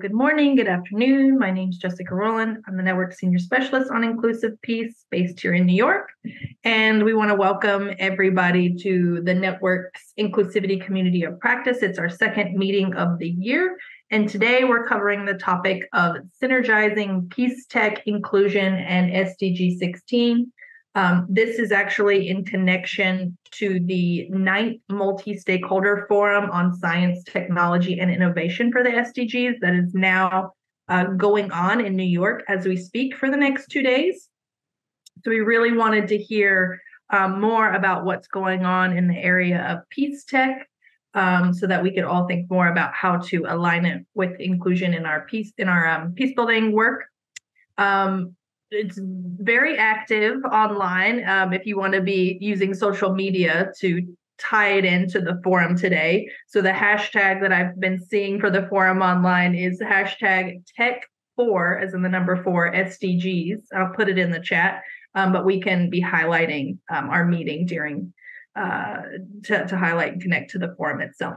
good morning, good afternoon. My name is Jessica Rowland. I'm the Network Senior Specialist on Inclusive Peace based here in New York. And we want to welcome everybody to the Network's Inclusivity Community of Practice. It's our second meeting of the year. And today we're covering the topic of synergizing peace tech inclusion and SDG 16 um, this is actually in connection to the ninth multi-stakeholder forum on science, technology, and innovation for the SDGs that is now uh, going on in New York as we speak for the next two days. So we really wanted to hear um, more about what's going on in the area of peace tech um, so that we could all think more about how to align it with inclusion in our peace in our um, peace building work. Um, it's very active online um, if you want to be using social media to tie it into the forum today. So the hashtag that I've been seeing for the forum online is hashtag tech four, as in the number four SDGs. I'll put it in the chat, um, but we can be highlighting um, our meeting during uh, to, to highlight and connect to the forum itself.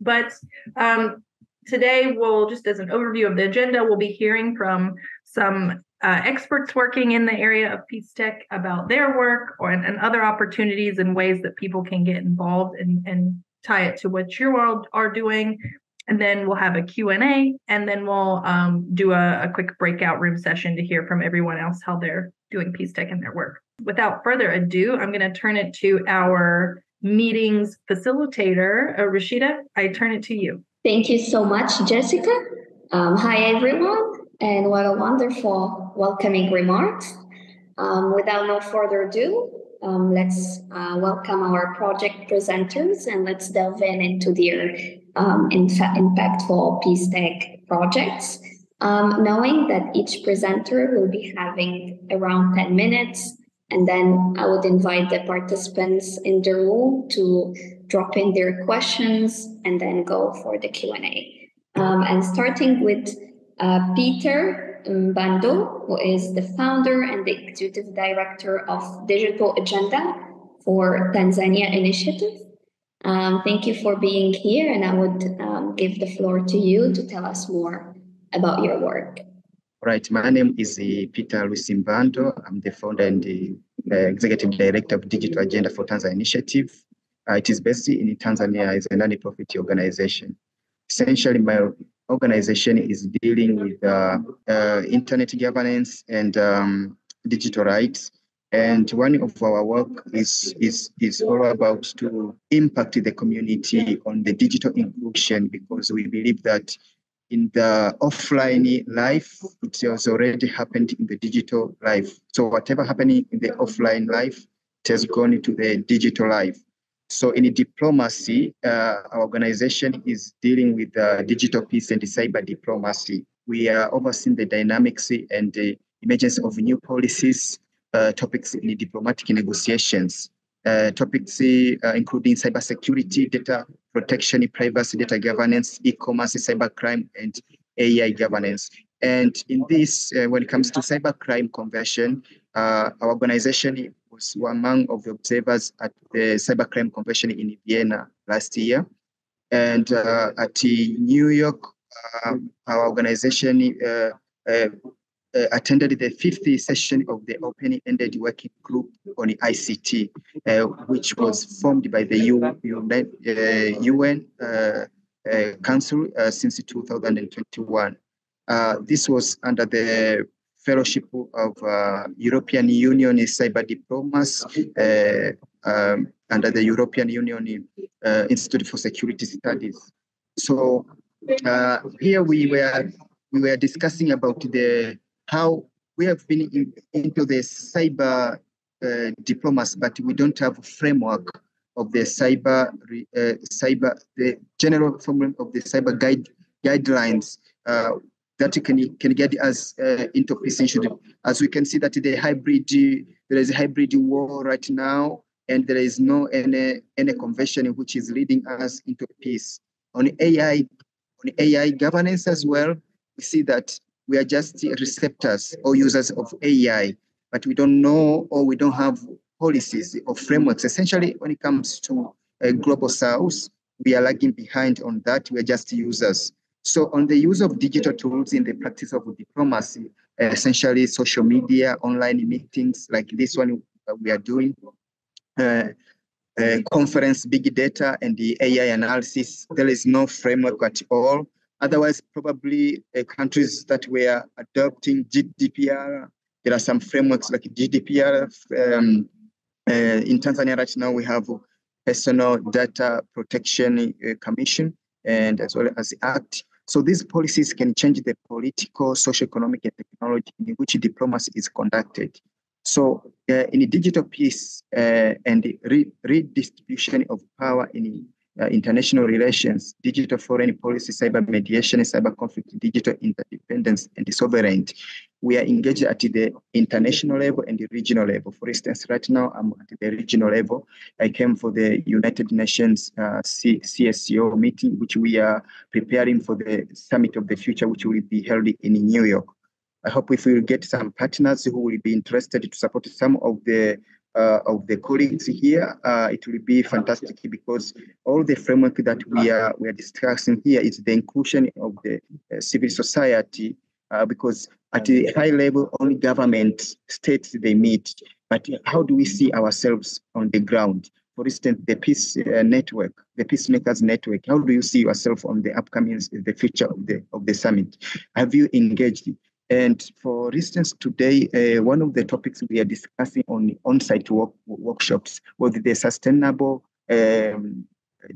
But um, today we'll just as an overview of the agenda, we'll be hearing from some uh, experts working in the area of peace tech about their work or and, and, other opportunities and ways that people can get involved and, and tie it to what you all are doing. And then we'll have a q&a and then we'll um, do a, a quick breakout room session to hear from everyone else how they're doing peace tech in their work. Without further ado i'm going to turn it to our meetings facilitator uh, rashida i turn it to you. Thank you so much jessica. Um, hi everyone and what a wonderful welcoming remarks. Um, without no further ado, um, let's uh, welcome our project presenters and let's delve in into their um, impactful Peace Tech projects. Um, knowing that each presenter will be having around 10 minutes, and then I would invite the participants in the room to drop in their questions and then go for the Q&A. Um, and starting with uh, Peter Mbando, who is the founder and the executive director of Digital Agenda for Tanzania Initiative. Um, thank you for being here, and I would um, give the floor to you to tell us more about your work. Right, my name is uh, Peter Lusimbando. I'm the founder and the uh, executive director of Digital Agenda for Tanzania Initiative. Uh, it is based in Tanzania as a non-profit organization. Essentially, my organization is dealing with uh, uh, internet governance and um, digital rights. And one of our work is, is, is all about to impact the community on the digital inclusion because we believe that in the offline life, it has already happened in the digital life. So whatever happening in the offline life, it has gone into the digital life. So in diplomacy, uh, our organization is dealing with uh, digital peace and cyber diplomacy. We are overseeing the dynamics and the emergence of new policies, uh, topics in diplomatic negotiations, uh, topics uh, including cybersecurity, data protection, privacy, data governance, e-commerce, cybercrime, and AI governance. And in this, uh, when it comes to cybercrime conversion, our organization was among of the observers at the Cybercrime Convention in Vienna last year. And uh, at New York, uh, our organization uh, uh, uh, attended the fifth session of the open-ended working group on ICT, which was formed by the UN Council since 2021. this was under the Fellowship of uh, European Union Cyber Diplomas uh, um, under the European Union uh, Institute for Security Studies. So uh, here we were we were discussing about the how we have been in, into the cyber uh, diplomacy, but we don't have a framework of the cyber uh, cyber the general framework of the cyber guide guidelines that can can get us uh, into peace As we can see that the hybrid there is a hybrid war right now, and there is no any any convention which is leading us into peace. On AI, on AI governance as well, we see that we are just receptors or users of AI, but we don't know or we don't have policies or frameworks. Essentially, when it comes to a global south, we are lagging behind on that. We are just users. So on the use of digital tools in the practice of diplomacy, essentially social media, online meetings like this one we are doing, uh, uh, conference, big data, and the AI analysis, there is no framework at all. Otherwise, probably uh, countries that were adopting GDPR, there are some frameworks like GDPR. Um, uh, in Tanzania right now, we have Personal Data Protection uh, Commission and as well as the Act. So these policies can change the political, socio-economic, and technology in which diplomacy is conducted. So uh, in the digital peace uh, and re redistribution of power in uh, international relations, digital foreign policy, cyber mediation, cyber conflict, digital interdependence, and sovereignty. We are engaged at the international level and the regional level. For instance, right now I'm at the regional level. I came for the United Nations uh, C CSCO meeting, which we are preparing for the Summit of the Future, which will be held in New York. I hope if we will get some partners who will be interested to support some of the uh, of the colleagues here, uh, it will be fantastic because all the framework that we are we are discussing here is the inclusion of the uh, civil society. Uh, because at the high level, only government states they meet, but how do we see ourselves on the ground? For instance, the peace uh, network, the peacemakers network. How do you see yourself on the upcoming, the future of the of the summit? Have you engaged? And for instance, today, uh, one of the topics we are discussing on on-site work, workshops was the sustainable um,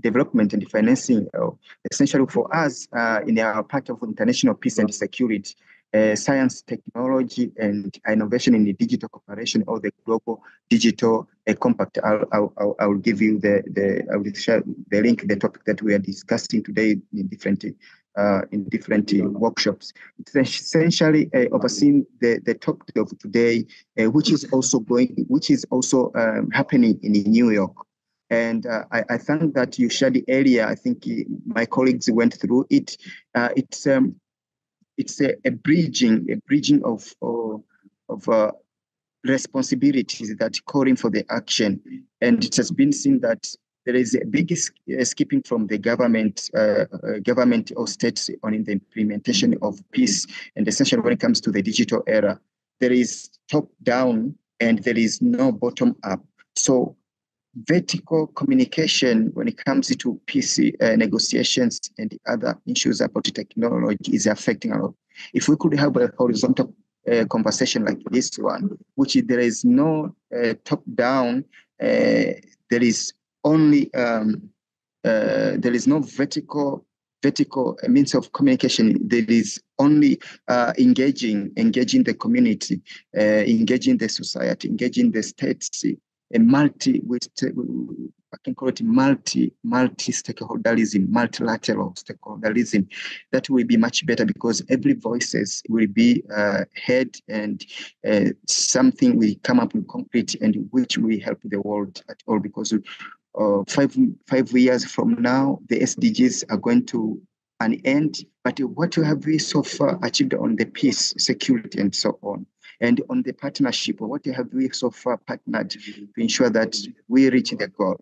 development and financing. Uh, essentially for us, uh, in our part of international peace and security, uh, science, technology, and innovation in the digital cooperation or the global digital uh, compact. I'll, I'll, I'll give you the, the, I will share the link, the topic that we are discussing today in different uh, in different workshops. It's essentially uh, overseeing the, the topic of today, uh, which is also going, which is also um, happening in New York. And uh, I, I think that you shared earlier. I think my colleagues went through it. Uh, it's um, it's a, a, bridging, a bridging of of, of responsibilities that calling for the action. And it has been seen that there is a big skipping from the government, uh, uh, government or states on the implementation of peace, and essentially when it comes to the digital era, there is top down and there is no bottom up. So vertical communication when it comes to peace uh, negotiations and the other issues about technology is affecting a lot. If we could have a horizontal uh, conversation like this one, which there is no uh, top down, uh, there is only um, uh, there is no vertical vertical means of communication. There is only uh, engaging engaging the community, uh, engaging the society, engaging the states, a multi with I can call it multi multi stakeholderism, multilateral stakeholderism. That will be much better because every voices will be uh, heard and uh, something will come up in concrete and which will help the world at all because uh, five five years from now, the SDGs are going to an end. But what have we so far achieved on the peace, security, and so on? And on the partnership, what have we so far partnered to ensure that we reach the goal?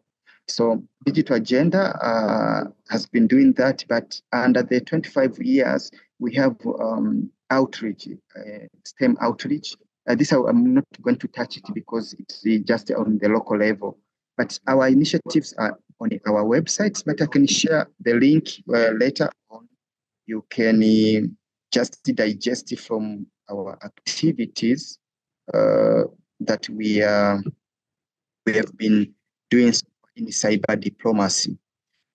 So digital agenda uh, has been doing that, but under the 25 years, we have um, outreach, uh, STEM outreach. Uh, this I'm not going to touch it because it's just on the local level. But our initiatives are on our website, but I can share the link uh, later on. You can uh, just digest it from our activities uh, that we, uh, we have been doing in cyber diplomacy.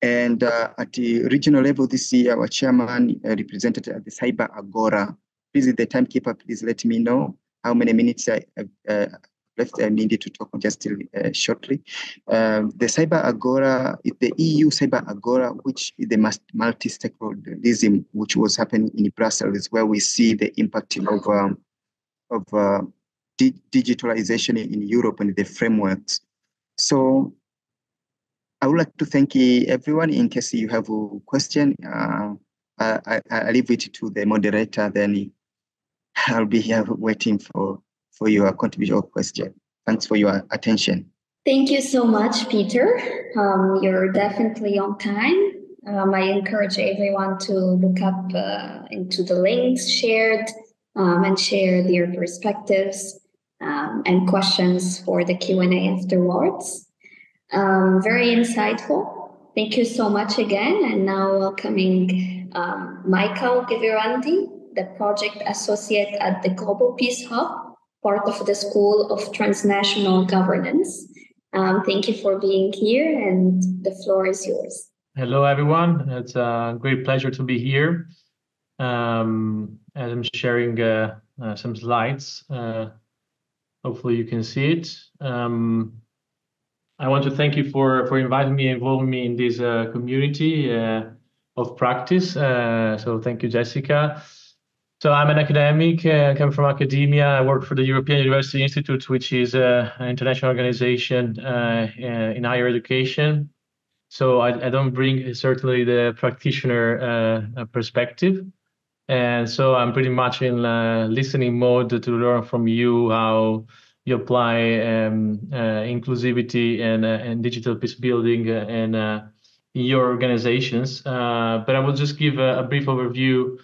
And uh, at the regional level this year, our chairman uh, represented at the Cyber Agora. Please, the timekeeper, please let me know how many minutes I, uh, left I needed to talk just uh, shortly. Um, the Cyber Agora, the EU Cyber Agora, which is the multi-stakeholderism, which was happening in Brussels, is where we see the impact of um, of uh, di digitalization in Europe and the frameworks. So I would like to thank everyone. In case you have a question, uh, I, I leave it to the moderator. Then I'll be here waiting for for your contribution or question. Thanks for your attention. Thank you so much, Peter. Um, you're definitely on time. Um, I encourage everyone to look up uh, into the links shared um, and share their perspectives um, and questions for the Q&A afterwards. Um, very insightful. Thank you so much again. And now welcoming um, Michael Giovanardi, the project associate at the Global Peace Hub, part of the School of Transnational Governance. Um, thank you for being here, and the floor is yours. Hello, everyone. It's a great pleasure to be here. Um, as I'm sharing uh, uh, some slides, uh, hopefully you can see it. Um, I want to thank you for for inviting me, involving me in this uh, community uh, of practice. Uh, so thank you, Jessica. So I'm an academic, uh, come from academia. I work for the European University Institute, which is uh, an international organization uh, uh in higher education. So I, I, don't bring certainly the practitioner uh, perspective. And so I'm pretty much in uh, listening mode to learn from you how you apply um, inclusivity and, and digital peace building and in your organizations. but I will just give a, a brief overview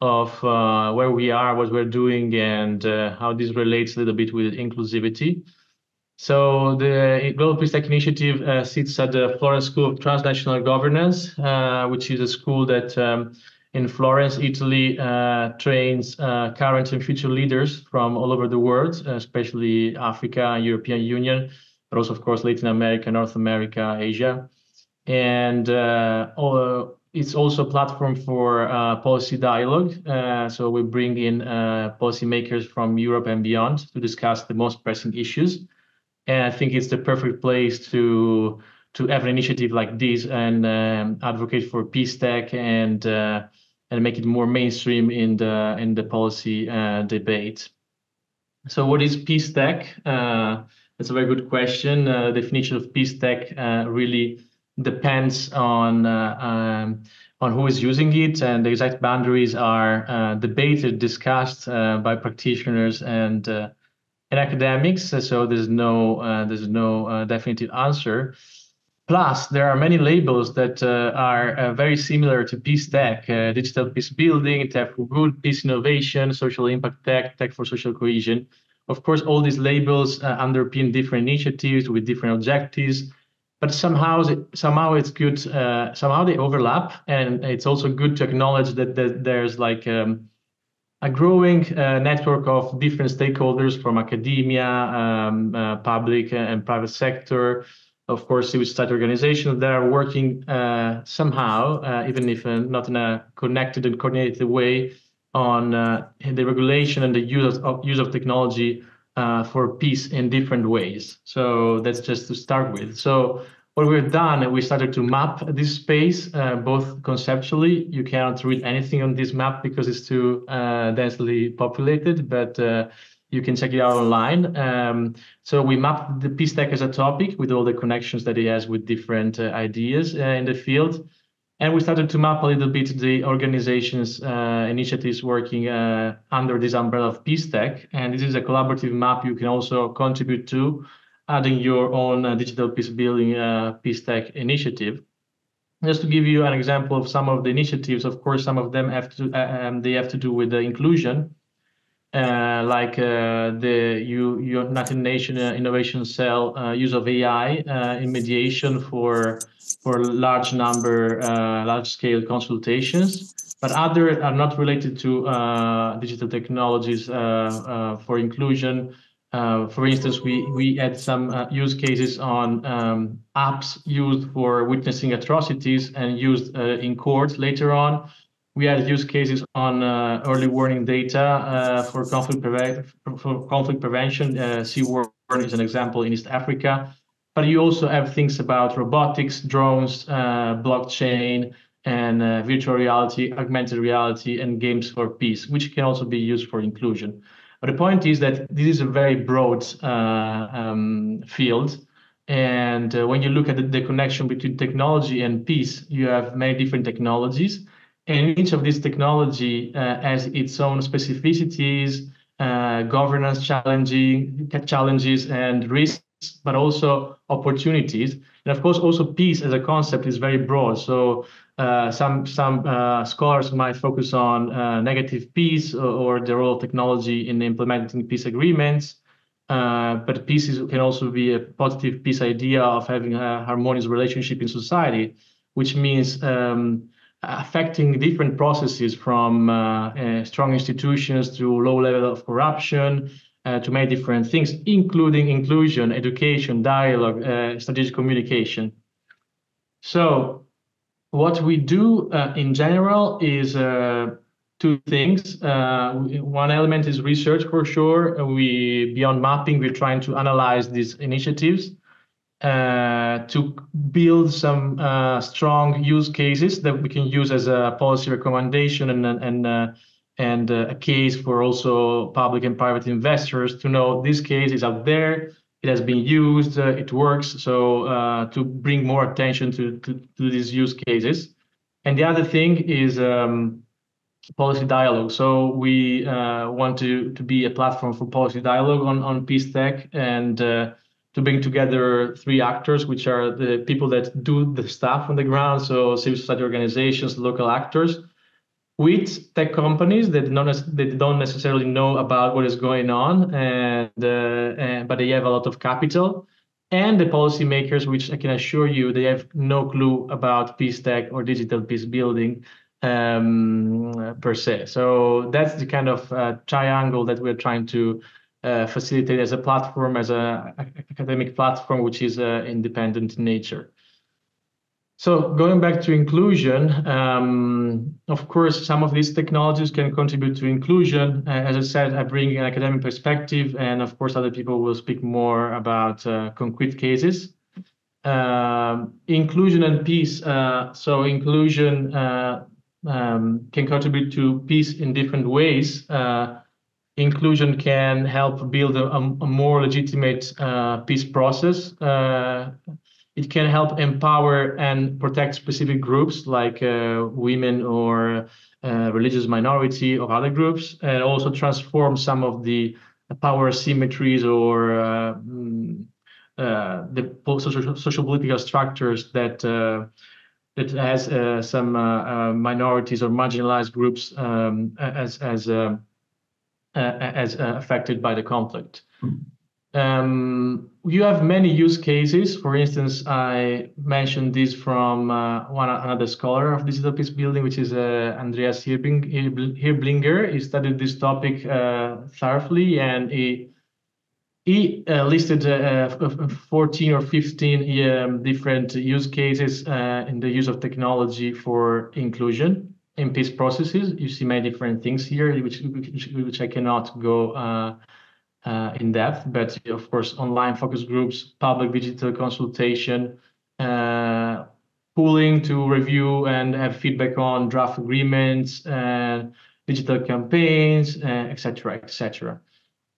of uh, where we are, what we're doing, and uh, how this relates a little bit with inclusivity. So the Global Peace Tech Initiative uh, sits at the Florence School of Transnational Governance, uh, which is a school that um, in Florence, Italy, uh, trains uh, current and future leaders from all over the world, especially Africa, European Union, but also, of course, Latin America, North America, Asia. And all, it's also a platform for uh, policy dialogue. Uh, so we bring in uh, policymakers from Europe and beyond to discuss the most pressing issues. And I think it's the perfect place to to have an initiative like this and um, advocate for peace tech and uh, and make it more mainstream in the in the policy uh, debate. So what is peace tech? Uh, that's a very good question. definition of peace tech really depends on uh, um, on who is using it, and the exact boundaries are uh, debated, discussed uh, by practitioners and and academics. So there's no there's no definitive answer. Plus, there are many labels that uh, are uh, very similar to peace tech, uh, digital peace building, tech for good, peace innovation, social impact tech, tech for social cohesion. Of course, all these labels underpin different initiatives with different objectives, but somehow somehow it's good uh, somehow they overlap and it's also good to acknowledge that, that there's like um, a growing uh, network of different stakeholders from academia um, uh, public and private sector of course civil society organizations that are working uh, somehow uh, even if uh, not in a connected and coordinated way on the regulation and the use of, use of technology uh, for peace in different ways. So that's just to start with. So what we've done, we started to map this space, uh, both conceptually. You cannot read anything on this map because it's too uh, densely populated, but uh, you can check it out online. Um, so we mapped the peace tech as a topic with all the connections that it has with different uh, ideas uh, in the field. And we started to map a little bit the organizations, uh, initiatives working under this umbrella of Peace Tech. And this is a collaborative map you can also contribute to, adding your own uh, digital peace building uh, Peace Tech initiative. Just to give you an example of some of the initiatives, of course, some of them have to uh, um, they have to do with the inclusion, uh, like the United Nations Innovation Cell use of AI in mediation for for large number, uh, large scale consultations, but other are not related to uh, digital technologies uh, uh for inclusion. Uh, for instance, we, we had some uh, use cases on um, apps used for witnessing atrocities and used in court later on. We had use cases on early warning data for conflict, for conflict prevention. CEWARN is an example in East Africa but you also have things about robotics, drones, uh, blockchain, and uh, virtual reality, augmented reality, and games for peace, which can also be used for inclusion. But the point is that this is a very broad uh, um, field. And uh, when you look at the, the, connection between technology and peace, you have many different technologies. And each of these technology uh, has its own specificities, uh, governance challenging challenges, and risks but also opportunities. And of course, also peace as a concept is very broad. So uh, some some uh, scholars might focus on uh, negative peace or, or, the role of technology in implementing peace agreements. Uh, but peace is, can also be a positive peace idea of having a harmonious relationship in society, which means um, affecting different processes from uh, strong institutions to low level of corruption to many different things, including inclusion, education, dialogue, strategic communication. So what we do uh, in general is uh, two things. Uh, one element is research for sure. We beyond mapping, we're trying to analyze these initiatives uh, to build some uh, strong use cases that we can use as a policy recommendation and and uh, and a case for also public and private investors to know this case is out there it has been used, uh, it works. So uh, to bring more attention to, to, to, these use cases. And the other thing is um, policy dialogue. So we uh, want to, to be a platform for policy dialogue on, on Peace Tech and uh, to bring together three actors, which are the people that do the stuff on the ground. So civil society organizations, local actors, with tech companies that don't that don't necessarily know about what is going on, and, uh, and but they have a lot of capital, and the policymakers, which I can assure you, they have no clue about peace tech or digital peace building um, per se. So that's the kind of uh, triangle that we're trying to uh, facilitate as a platform, as a academic platform, which is uh, independent in nature. So going back to inclusion, um, of course, some of these technologies can contribute to inclusion. Uh, as I said, I bring an academic perspective, and of course, other people will speak more about uh, concrete cases. Um, inclusion and peace. Uh, so inclusion uh, um, can contribute to peace in different ways. Uh, inclusion can help build a, a more legitimate uh, peace process it can help empower and protect specific groups like uh, women or uh, religious minority or other groups, and also transform some of the power symmetries or uh, mm, uh the social, political structures that uh, that has uh, some minorities or marginalized groups um, as as as affected by the conflict. Um, you have many use cases. For instance, I mentioned this from uh, one another scholar of digital peace building, which is uh, Andreas Hirblinger. He studied this topic uh, thoroughly, and he he uh, listed uh, 14 or 15 um, different use cases uh, in the use of technology for inclusion in peace processes. You see many different things here, which which, which I cannot go uh, in depth, but of course, online focus groups, public digital consultation, uh, pooling to review and have feedback on draft agreements, and digital campaigns, etc., uh, etc.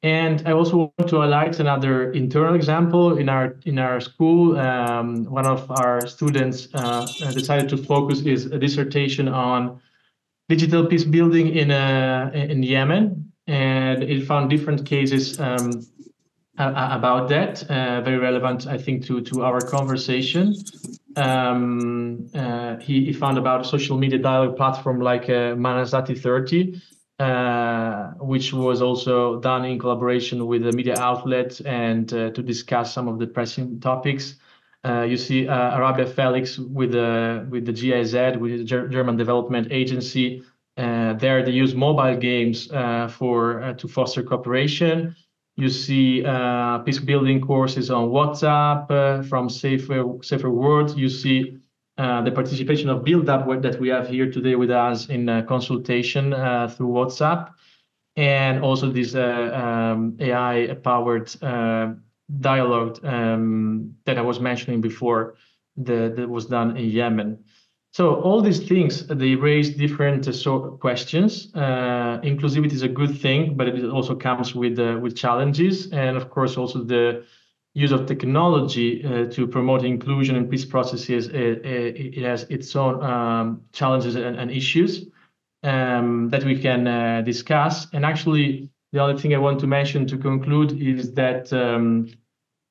And I also want to highlight another internal example in our in our school. Um, one of our students uh, decided to focus his dissertation on digital peace building in uh, in Yemen, and it found different cases um, about that, uh, very relevant, I think, to, to our conversation. Um, uh, he, he, found about a social media dialogue platform like uh, Manasati 30, uh, which was also done in collaboration with the media outlet and uh, to discuss some of the pressing topics. Uh, you see Arabia Felix with the with the GIZ, with the German Development Agency, uh, there they use mobile games uh, for uh, to foster cooperation. You see uh, peace building courses on WhatsApp uh, from Safer Safer World. You see uh, the participation of Build Up that we have here today with us in consultation through WhatsApp, and also this um, AI-powered dialogue um, that I was mentioning before that, that was done in Yemen. So all these things, they raise different uh, sort of questions. Uh, inclusivity is a good thing, but it also comes with uh, with challenges, and of course also the use of technology uh, to promote inclusion and peace processes. It, it has its own um, challenges and, and issues um, that we can uh, discuss. And actually, the other thing I want to mention to conclude is that. Um,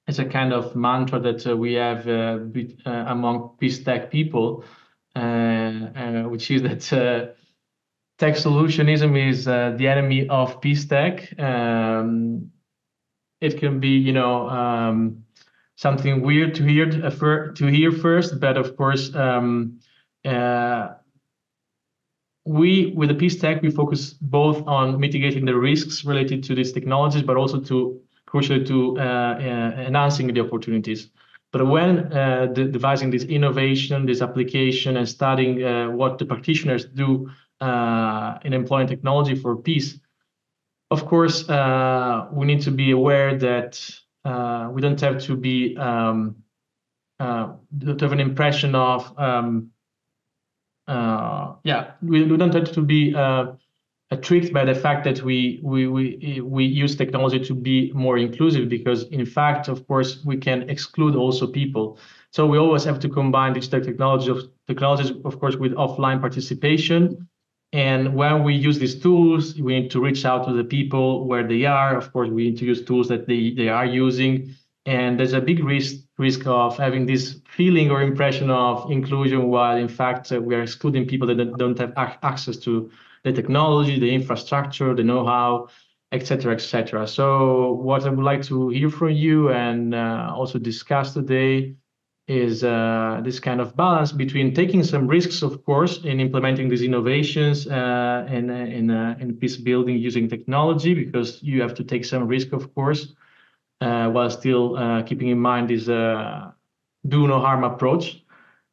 it's a kind of mantra that uh, we have uh, uh, among peace tech people, which is that tech solutionism is the enemy of peace tech. Um, it can be, you know, um, something weird to hear to hear first, but of course, um, we with the peace tech we focus both on mitigating the risks related to these technologies, but also to crucial to uh, uh, enhancing the opportunities. But when uh, devising this innovation, this application, and studying what the practitioners do in employing technology for peace, of course, we need to be aware that we don't have to be um, to have an impression of um, uh, yeah, we, we don't have to be uh, tricked by the fact that we we we we use technology to be more inclusive because in fact of course we can exclude also people. So we always have to combine digital technology of technologies of course with offline participation. And when we use these tools we need to reach out to the people where they are. Of course we need to use tools that they they are using. And there's a big risk risk of having this feeling or impression of inclusion while in fact uh, we are excluding people that don't have access to the technology, the infrastructure, the know-how, etc., etc. So what I would like to hear from you and uh, also discuss today is uh, this kind of balance between taking some risks, of course, in implementing these innovations uh, in in uh, in peace building using technology, because you have to take some risk, of course, uh, while still uh, keeping in mind this do no harm approach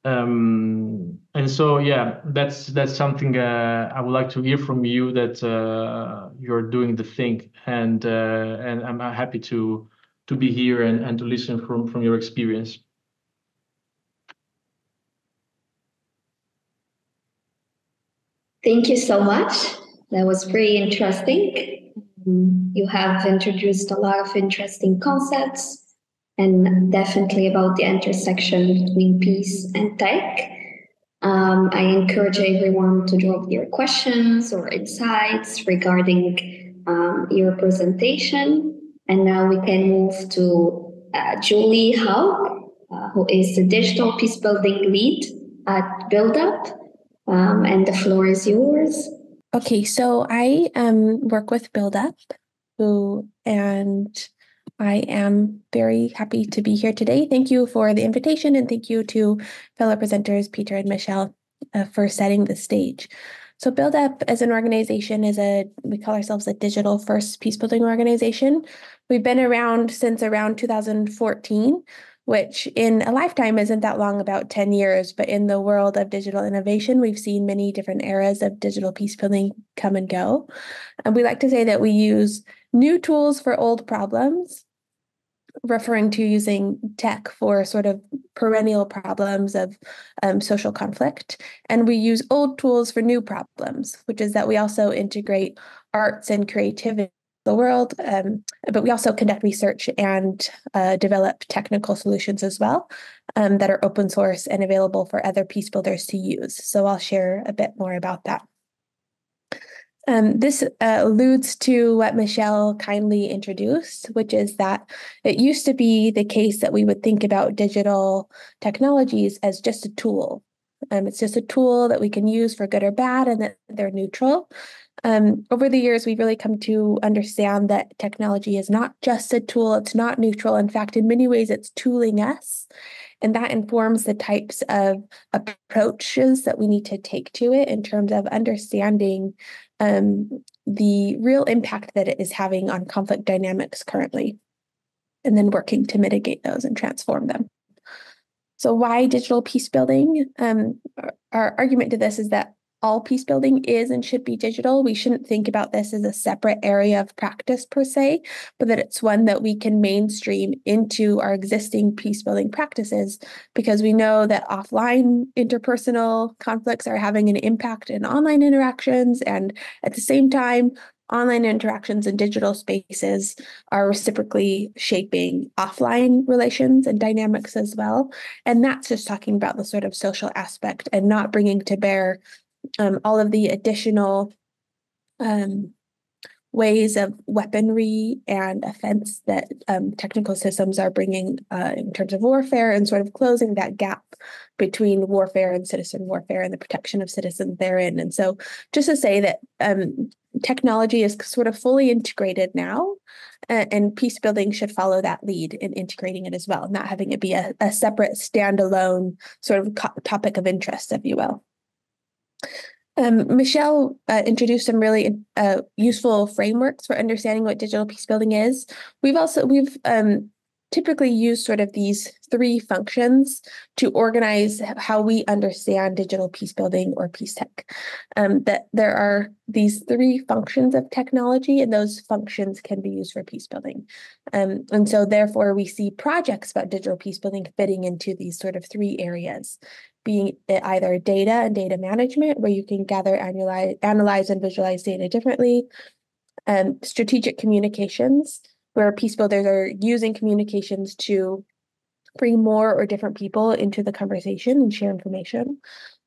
um, and so yeah that's that's something uh, i would like to hear from you that uh, you're doing the thing. And uh, and i'm happy to to be here and, and to listen from from your experience. Thank you so much. That was pretty interesting. You have introduced a lot of interesting concepts and definitely about the intersection between peace and tech. Um, I encourage everyone to drop your questions or insights regarding um, your presentation. And now we can move to uh, Julie Hawke, uh, who is the digital peace building lead at BuildUp. Um, and the floor is yours. Okay, so I um, work with BuildUp, who and I am very happy to be here today. Thank you for the invitation and thank you to fellow presenters, Peter and Michelle, uh, for setting the stage. So BuildUp as an organization is a, we call ourselves a digital first peacebuilding organization. We've been around since around 2014, which in a lifetime isn't that long, about 10 years, but in the world of digital innovation, we've seen many different eras of digital peacebuilding come and go. And we like to say that we use new tools for old problems referring to using tech for sort of perennial problems of um, social conflict. And we use old tools for new problems, which is that we also integrate arts and creativity the world, um, but we also conduct research and uh, develop technical solutions as well um, that are open source and available for other peace builders to use. So I'll share a bit more about that. Um, this uh, alludes to what Michelle kindly introduced, which is that it used to be the case that we would think about digital technologies as just a tool. Um, it's just a tool that we can use for good or bad, and that they're neutral. Um, over the years, we've really come to understand that technology is not just a tool, it's not neutral. In fact, in many ways, it's tooling us. And that informs the types of approaches that we need to take to it in terms of understanding um, the real impact that it is having on conflict dynamics currently, and then working to mitigate those and transform them. So, why digital peace building? Um, our argument to this is that all peace building is and should be digital. We shouldn't think about this as a separate area of practice per se, but that it's one that we can mainstream into our existing peace building practices because we know that offline interpersonal conflicts are having an impact in online interactions. And at the same time, online interactions and digital spaces are reciprocally shaping offline relations and dynamics as well. And that's just talking about the sort of social aspect and not bringing to bear um, all of the additional um, ways of weaponry and offense that um, technical systems are bringing uh, in terms of warfare and sort of closing that gap between warfare and citizen warfare and the protection of citizens therein. And so, just to say that um, technology is sort of fully integrated now, and peace building should follow that lead in integrating it as well, not having it be a, a separate standalone sort of topic of interest, if you will. Um, Michelle uh, introduced some really uh, useful frameworks for understanding what digital peace building is. We've also we've um, typically used sort of these three functions to organize how we understand digital peace building or peace tech. Um, that there are these three functions of technology, and those functions can be used for peace building. Um, and so, therefore, we see projects about digital peace building fitting into these sort of three areas being either data and data management, where you can gather, analyze, analyze and visualize data differently, um, strategic communications, where peace builders are using communications to bring more or different people into the conversation and share information,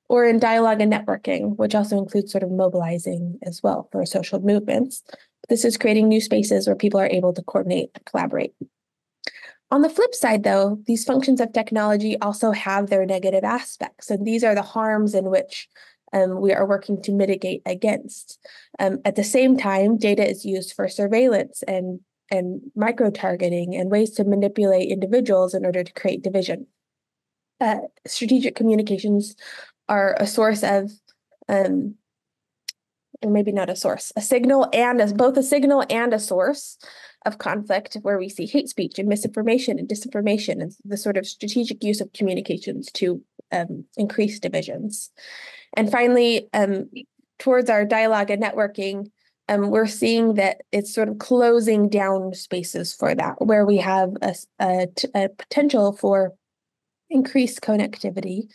or in dialogue and networking, which also includes sort of mobilizing as well for social movements. This is creating new spaces where people are able to coordinate and collaborate. On the flip side, though, these functions of technology also have their negative aspects, and these are the harms in which um, we are working to mitigate against. Um, at the same time, data is used for surveillance and and micro targeting and ways to manipulate individuals in order to create division. Uh, strategic communications are a source of um, or maybe not a source, a signal and as both a signal and a source of conflict where we see hate speech and misinformation and disinformation and the sort of strategic use of communications to um, increase divisions. And finally, um, towards our dialogue and networking, um, we're seeing that it's sort of closing down spaces for that, where we have a, a, a potential for increased connectivity.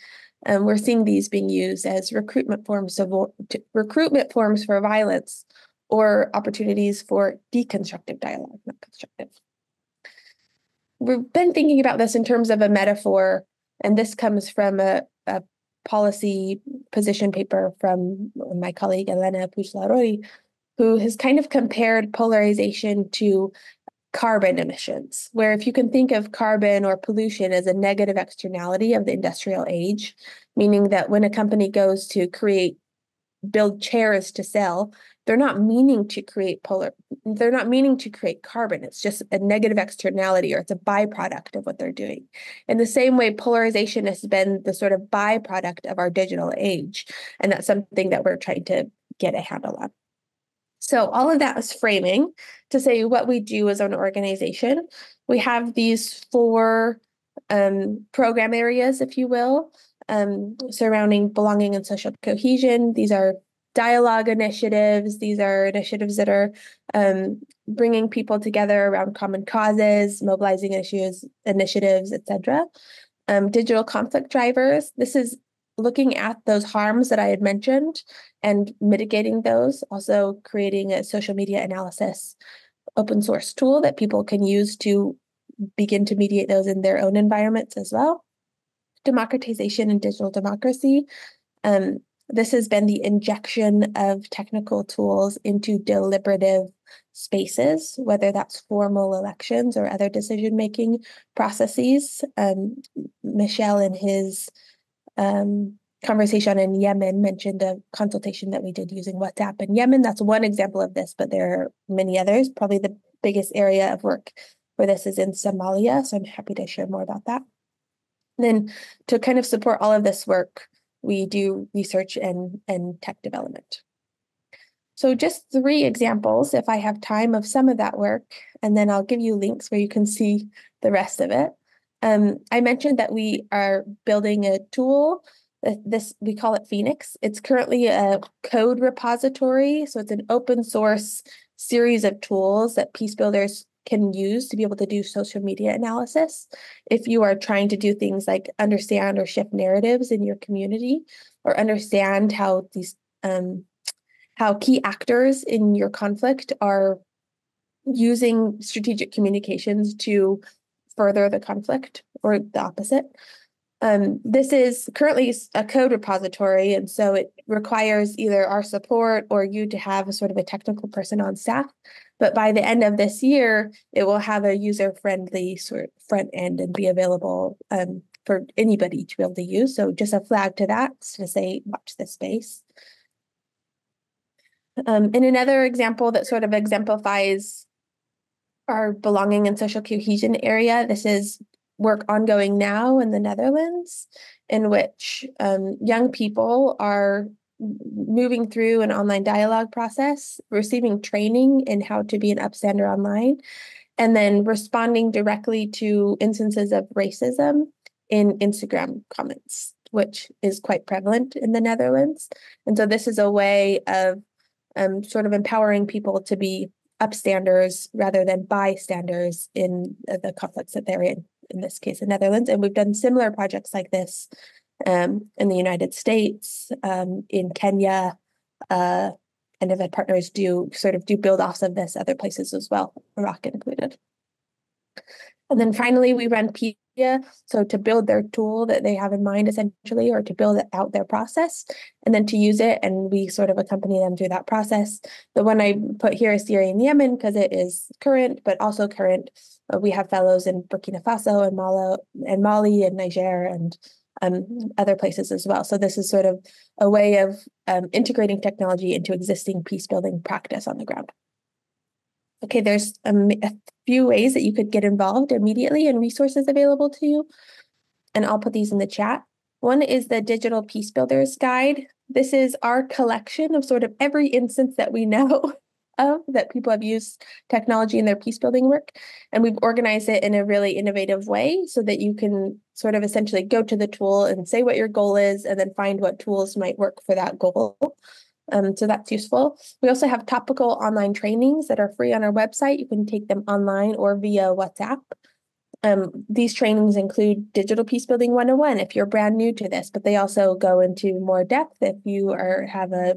Um, we're seeing these being used as recruitment forms of recruitment forms for violence or opportunities for deconstructive dialogue, not constructive. We've been thinking about this in terms of a metaphor, and this comes from a, a policy position paper from my colleague Elena Puig-Larrauri, who has kind of compared polarization to carbon emissions, where if you can think of carbon or pollution as a negative externality of the industrial age, meaning that when a company goes to create, build chairs to sell, they're not meaning to create polar they're not meaning to create carbon. It's just a negative externality or it's a byproduct of what they're doing. In the same way polarization has been the sort of byproduct of our digital age and that's something that we're trying to get a handle on. So all of that is framing to say what we do as an organization. We have these four um, program areas if you will um, surrounding belonging and social cohesion. These are dialogue initiatives. These are initiatives that are um, bringing people together around common causes, mobilizing issues, initiatives, etc. Um, digital conflict drivers. This is looking at those harms that I had mentioned and mitigating those. Also creating a social media analysis open source tool that people can use to begin to mediate those in their own environments as well. Democratization and digital democracy. Um, this has been the injection of technical tools into deliberative spaces, whether that's formal elections or other decision making processes. Um, Michelle, in his um, conversation in Yemen, mentioned a consultation that we did using WhatsApp in Yemen. That's one example of this, but there are many others. Probably the biggest area of work for this is in Somalia. So I'm happy to share more about that. And then to kind of support all of this work, we do research and, and tech development. So just three examples, if I have time, of some of that work, and then I'll give you links where you can see the rest of it. Um, I mentioned that we are building a tool. This we call it Phoenix. It's currently a code repository, so it's an open source series of tools that peace builders can use to be able to do social media analysis. If you are trying to do things like understand or shift narratives in your community, or understand how these um, how key actors in your conflict are using strategic communications to further the conflict or the opposite. Um, this is currently a code repository, and so it requires either our support or you to have a sort of a technical person on staff. But by the end of this year, it will have a user-friendly sort of front end and be available um, for anybody to be able to use. So just a flag to that to say, watch this space. Um, in another example that sort of exemplifies our belonging and social cohesion area, this is work ongoing now in the Netherlands, in which um, young people are moving through an online dialogue process, receiving training in how to be an upstander online, and then responding directly to instances of racism in Instagram comments, which is quite prevalent in the Netherlands. And so this is a way of um, sort of empowering people to be upstanders rather than bystanders in the conflicts that they're in in this case, the Netherlands. And we've done similar projects like this um, in the United States, um, in Kenya, uh, and had partners do sort of do build offs of this other places as well, Iraq included. And then finally, we run PIA, so to build their tool that they have in mind essentially, or to build out their process, and then to use it, and we sort of accompany them through that process. The one I put here is Syria and Yemen because it is current, but also current. Uh, we have fellows in Burkina Faso and Mali and Mali and Niger and um, other places as well. So this is sort of a way of um, integrating technology into existing peace building practice on the ground. Okay, there's a, a few ways that you could get involved immediately and resources available to you. And I'll put these in the chat. One is the Digital Peace Builders Guide. This is our collection of sort of every instance that we know of that people have used technology in their peace building work. And we've organized it in a really innovative way so that you can sort of essentially go to the tool and say what your goal is and then find what tools might work for that goal. Um, so that's useful. We also have topical online trainings that are free on our website. You can take them online or via WhatsApp. Um, these trainings include Digital Peace Building 101 if you're brand new to this, but they also go into more depth if you are have a,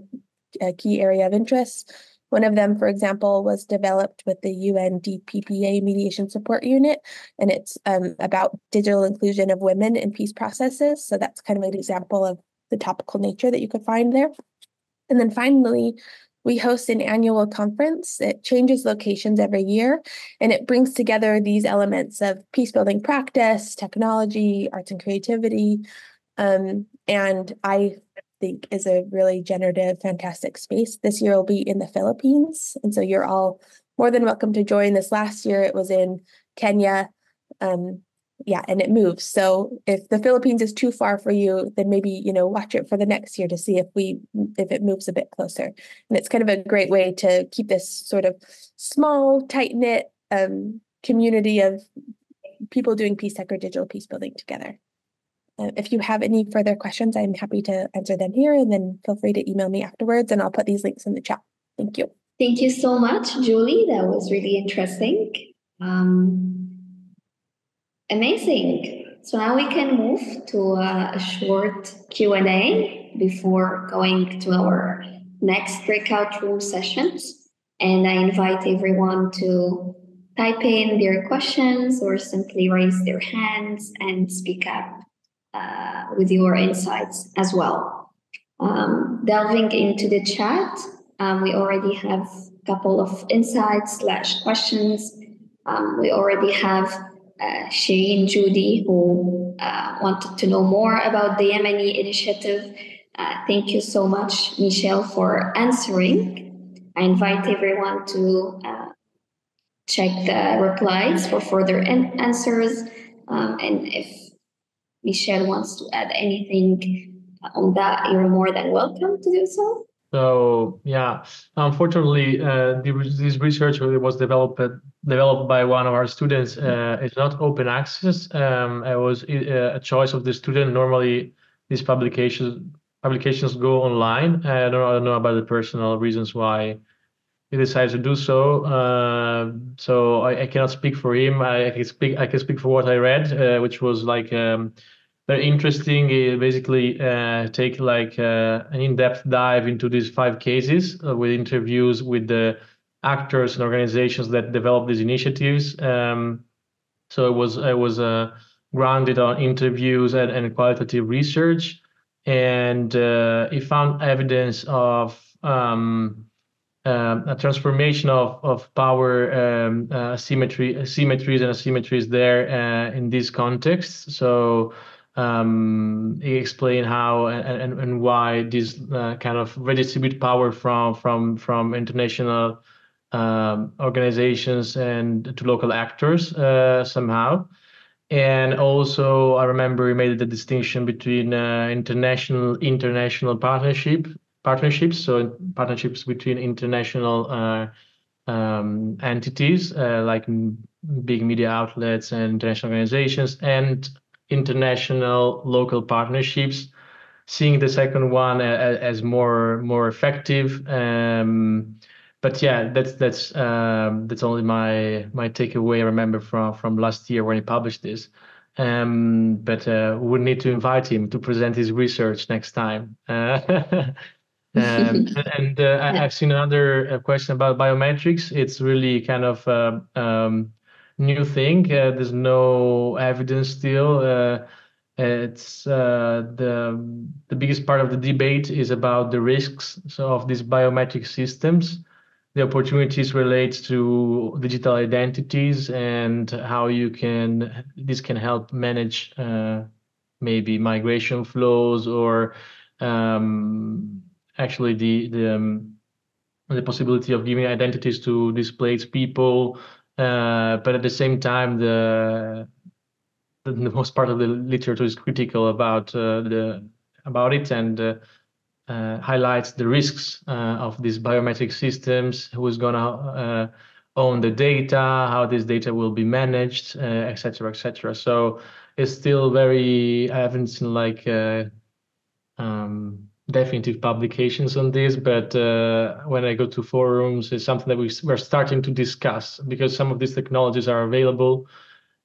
a key area of interest. One of them, for example, was developed with the UNDPPA Mediation Support Unit, and it's um, about digital inclusion of women in peace processes. So that's kind of an example of the topical nature that you could find there. And then finally, we host an annual conference. It changes locations every year and it brings together these elements of peace building practice, technology, arts and creativity. Um, and I think is a really generative, fantastic space. This year will be in the Philippines. And so you're all more than welcome to join. This last year it was in Kenya. Um, yeah, and it moves. So if the Philippines is too far for you, then maybe, you know, watch it for the next year to see if we if it moves a bit closer. And it's kind of a great way to keep this sort of small, tight-knit um, community of people doing peace tech or digital peace building together. Uh, if you have any further questions, I'm happy to answer them here and then feel free to email me afterwards and I'll put these links in the chat. Thank you. Thank you so much, Julie. That was really interesting. Um, Amazing. So now we can move to a short Q&A before going to our next breakout room sessions. And I invite everyone to type in their questions or simply raise their hands and speak up uh, with your insights as well. Um, delving into the chat, um, we already have a couple of insights slash questions. Um, we already have uh, Judy, who uh, wanted to know more about the Yemeni initiative. Uh, thank you so much, Michelle, for answering. I invite everyone to uh, check the replies for further an- answers. Um, and if Michelle wants to add anything on that, you're more than welcome to do so. So yeah, unfortunately, uh, this research was developed developed by one of our students. Uh, it's not open access. Um, it was uh, a choice of the student. Normally, these publications publications go online. I don't, I don't know about the personal reasons why he decided to do so. Uh, so I, I, cannot speak for him. I, I, can speak. I can speak for what I read, uh, which was like. Um, very interesting. Uh, basically, uh, take like uh, an in-depth dive into these five cases uh, with interviews with the actors and organizations that develop these initiatives. Um, so it was it was a grounded on interviews and, and qualitative research. And uh, he found evidence of um, um, a transformation of, of power um, uh, symmetry, symmetries and asymmetries there uh, in these contexts. So um, he explained how and, and, and why this uh, kind of redistribute power from from from international um, organizations and to local actors uh, somehow. And also, I remember he made the distinction between uh, international international partnership partnerships, so partnerships between international uh, um, entities uh, like big media outlets and international organizations, and international local partnerships. Seeing the second one as, more more effective. Um, but yeah, that's that's um, that's only my my takeaway. I remember from from last year when he published this. Um, but uh, we need to invite him to present his research next time. Uh, Um, and uh, I, have seen another uh, question about biometrics. It's really kind of uh, um, new thing. Uh, there's no evidence still. Uh, it's uh, the the biggest part of the debate is about the risks of these biometric systems. The opportunities relate to digital identities and how you can this can help manage maybe migration flows or um, actually the the um, the possibility of giving identities to displaced people, uh, but at the same time, the, the, the most part of the literature is critical about uh, the about it and uh, uh highlights the risks uh, of these biometric systems. Who is gonna uh, own the data? How this data will be managed, etc., etc. So it's still very. I haven't seen like. Um, definitive publications on this, but uh, when I go to forums, it's something that we, we're starting to discuss because some of these technologies are available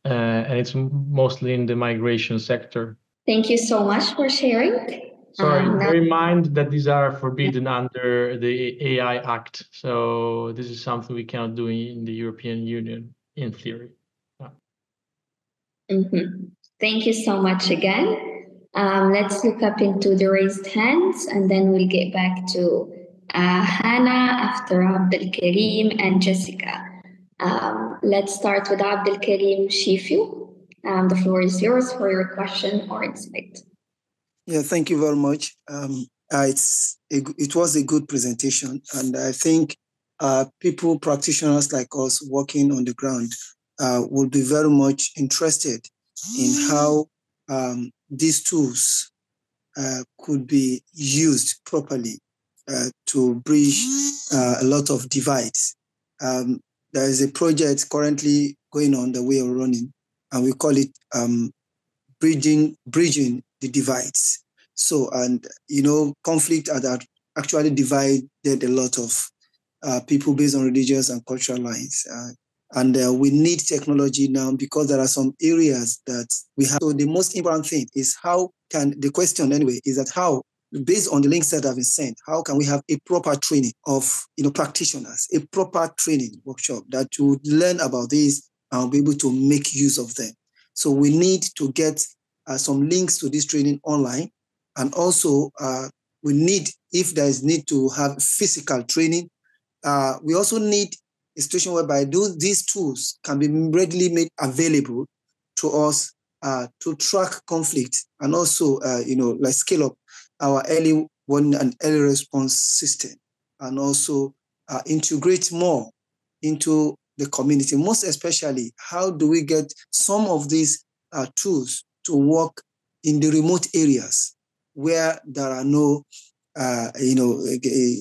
uh, and it's mostly in the migration sector. Thank you so much for sharing. Sorry, um, bear in mind that these are forbidden yeah. under the AI Act. So this is something we cannot do in the European Union in theory. Yeah. Mm -hmm. Thank you so much again. Um, let's look up into the raised hands and then we'll get back to uh, Hannah after Abdul Karim and Jessica. Um, let's start with Abdul Karim Shifu. Um, the floor is yours for your question or insight. Yeah, thank you very much. Um, uh, it's a, it was a good presentation, and I think uh, people, practitioners like us working on the ground, uh, will be very much interested in how um, these tools uh, could be used properly uh, to bridge uh, a lot of divides. Um, there is a project currently going on that we are running, and we call it um, bridging bridging the divides. So, and you know, conflict that actually divided a lot of uh, people based on religious and cultural lines. And uh, we need technology now because there are some areas that we have. So the most important thing is how can the question anyway is that how based on the links that have been sent, how can we have a proper training of you know practitioners, a proper training workshop that would learn about these and be able to make use of them. So we need to get uh, some links to this training online, and also uh, we need if there is need to have physical training. Uh, we also need a situation whereby those, these tools can be readily made available to us uh, to track conflict and also, uh, you know, like scale up our early warning and early response system and also uh, integrate more into the community. Most especially, how do we get some of these uh, tools to work in the remote areas where there are no, uh, you know,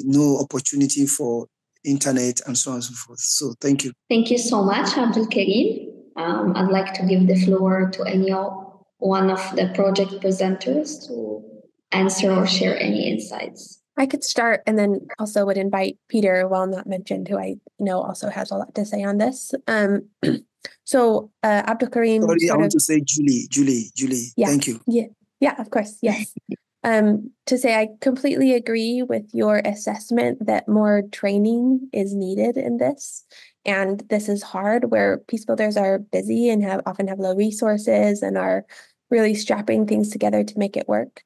no opportunity for internet and so on and so forth. So thank you. Thank you so much, Abdul Karim. Um, I'd like to give the floor to any one of the project presenters to answer or share any insights. I could start and then also would invite Peter, while not mentioned, who I know also has a lot to say on this. Um, so uh, Abdul Karim. Sorry, I want of, to say Julie, Julie, Julie. Yeah, thank you. Yeah, yeah, of course, yes. Um, to say I completely agree with your assessment that more training is needed in this. And this is hard where peace builders are busy and have often have low resources and are really strapping things together to make it work.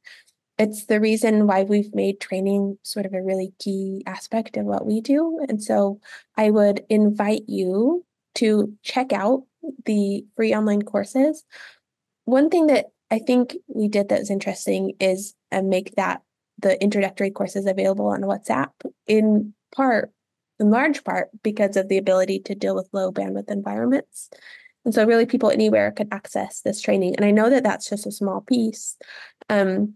It's the reason why we've made training sort of a really key aspect of what we do. And so I would invite you to check out the free online courses. One thing that I think we did that was interesting is uh, make that the introductory courses available on WhatsApp in part, in large part, because of the ability to deal with low bandwidth environments. And so really people anywhere could access this training. And I know that that's just a small piece. Um,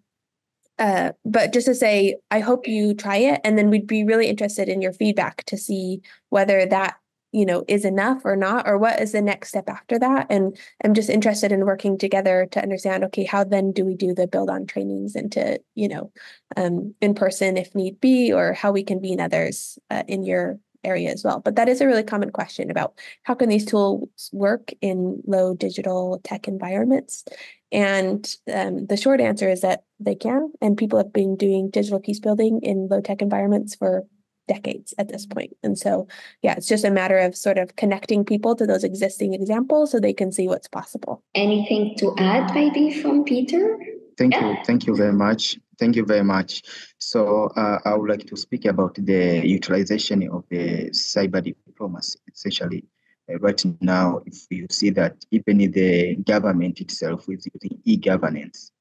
uh, but just to say, I hope you try it, and then we'd be really interested in your feedback to see whether that you know is enough or not or what is the next step after that and i'm just interested in working together to understand okay how then do we do the build on trainings into you know um, in person if need be or how we convene others uh, in your area as well. But that is a really common question about how can these tools work in low digital tech environments? And um, the short answer is that they can and people have been doing digital peace building in low tech environments for decades at this point. And so, yeah, it's just a matter of sort of connecting people to those existing examples so they can see what's possible. Anything to add, maybe from Peter? Thank yeah. you. Thank you very much. Thank you very much. So uh, I would like to speak about the utilization of the cyber diplomacy, essentially. Uh, right now, if you see that even the government itself is using e-governance,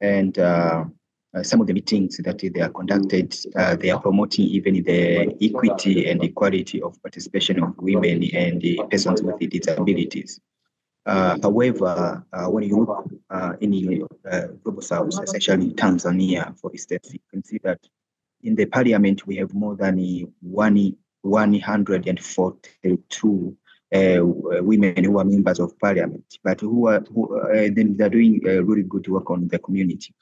and uh, uh, some of the meetings that they are conducted, uh, they are promoting even the equity and equality of participation of women and persons with disabilities. Uh, however, uh, when you look uh, in the uh, global south, especially Tanzania, for instance, you can see that in the parliament we have more than one, 142 women who are members of parliament, but who are who, then they're doing really good work on the community.